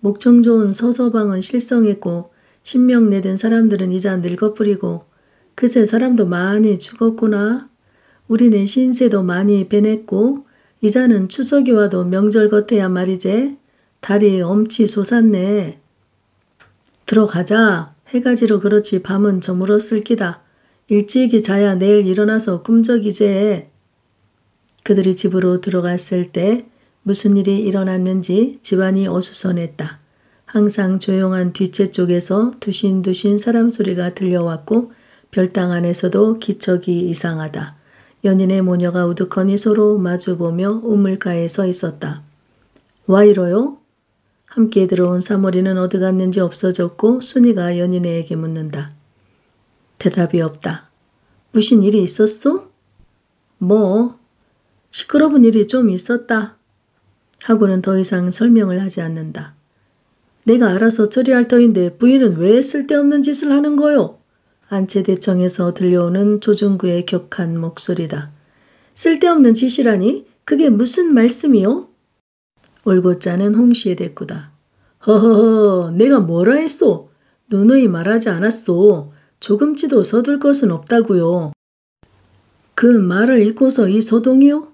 목청 좋은 서서방은 실성했고 신명 내든 사람들은 이자 늙어뿌리고 그새 사람도 많이 죽었구나. 우리는 신세도 많이 변했고 이자는 추석이 와도 명절 같아야 말이제. 달이 엄치 솟았네. 들어가자. 해가 지러 그렇지 밤은 저물었을 기다. 일찍이 자야 내일 일어나서 꿈적이제. 그들이 집으로 들어갔을 때 무슨 일이 일어났는지 집안이 어수선했다. 항상 조용한 뒷채 쪽에서 두신두신 사람 소리가 들려왔고 별당 안에서도 기척이 이상하다. 연인의 모녀가 우두커니 서로 마주보며 우물가에 서 있었다. 와 이러요? 함께 들어온 사모리는 어디 갔는지 없어졌고 순이가 연인에게 묻는다. 대답이 없다. 무슨 일이 있었어? 뭐 시끄러운 일이 좀 있었다. 하고는 더 이상 설명을 하지 않는다. 내가 알아서 처리할 터인데 부인은 왜 쓸데없는 짓을 하는 거요? 안채대청에서 들려오는 조중구의 격한 목소리다. 쓸데없는 짓이라니? 그게 무슨 말씀이요? 올곧자는 홍씨의 대꾸다. 허허허 내가 뭐라 했소? 누누이 말하지 않았소. 조금치도 서둘 것은 없다고요. 그 말을 읽고서 이 소동이요?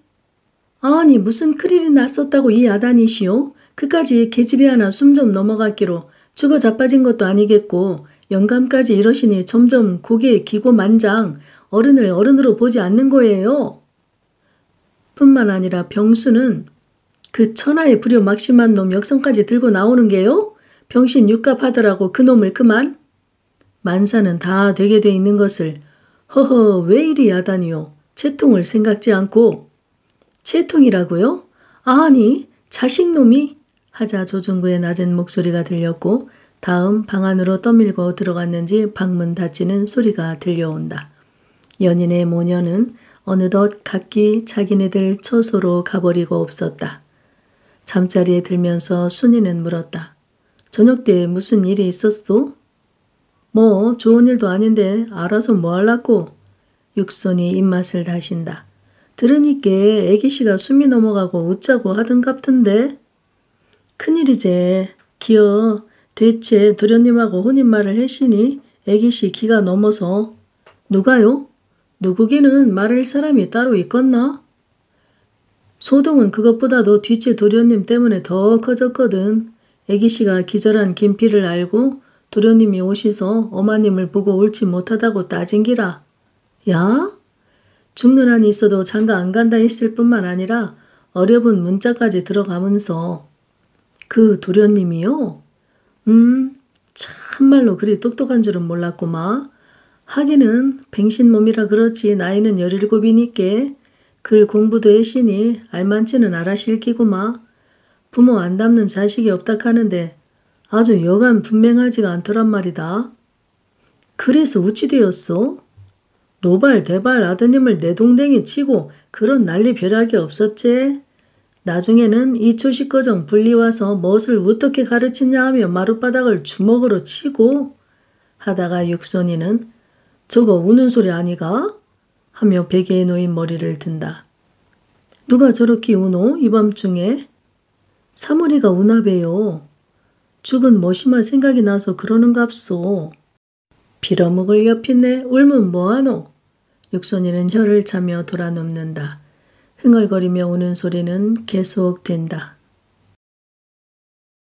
아니 무슨 크릴이 났었다고 이 야단이시오? 그까지 계집애 하나 숨 좀 넘어갔기로 죽어 자빠진 것도 아니겠고 영감까지 이러시니 점점 고개에 기고 만장 어른을 어른으로 보지 않는 거예요. 뿐만 아니라 병수는 그 천하의 불효 막심한 놈 역성까지 들고 나오는 게요? 병신 육갑 하더라고 그 놈을 그만? 만사는 다 되게 돼 있는 것을 허허 왜 이리 야단이요? 채통을 생각지 않고 채통이라고요? 아니 자식놈이 하자 조중구의 낮은 목소리가 들렸고 다음 방 안으로 떠밀고 들어갔는지 방문 닫히는 소리가 들려온다. 연인의 모녀는 어느덧 각기 자기네들 처소로 가버리고 없었다. 잠자리에 들면서 순이는 물었다. 저녁 때 무슨 일이 있었소? 뭐 좋은 일도 아닌데 알아서 뭐 할라고? 육손이 입맛을 다신다. 들으니께 애기씨가 숨이 넘어가고 웃자고 하던갑던데. 큰일이제. 기어 대체 도련님하고 혼인말을 했시니 애기씨 기가 넘어서. 누가요? 누구기는 말할 사람이 따로 있겠나? 소동은 그것보다도 뒤째 도련님 때문에 더 커졌거든. 애기씨가 기절한 김피를 알고 도련님이 오시서 어마님을 보고 옳지 못하다고 따진기라. 야? 죽는 한이 있어도 장가 안 간다 했을 뿐만 아니라 어렵은 문자까지 들어가면서 그 도련님이요? 음, 참말로 그리 똑똑한 줄은 몰랐구마. 하기는 뱅신 몸이라 그렇지 나이는 열일곱이니께 글 공부도 해시니 알만치는 알아실기구마. 부모 안 닮는 자식이 없다 하는데 아주 여간 분명하지가 않더란 말이다. 그래서 우찌 되었소? 노발 대발 아드님을 내 동댕이 치고 그런 난리 벼락이 없었지. 나중에는 이 초식거정 분리와서 무엇을 어떻게 가르치냐 하며 마룻바닥을 주먹으로 치고 하다가 육손이는 저거 우는 소리 아니가? 하며 베개에 놓인 머리를 든다. 누가 저렇게 우노? 이 밤중에? 사물이가 우나배요. 죽은 머시만 생각이 나서 그러는갑소. 빌어먹을 옆이네 울면 뭐하노? 육손이는 혀를 차며 돌아눕는다. 흥얼거리며 우는 소리는 계속된다.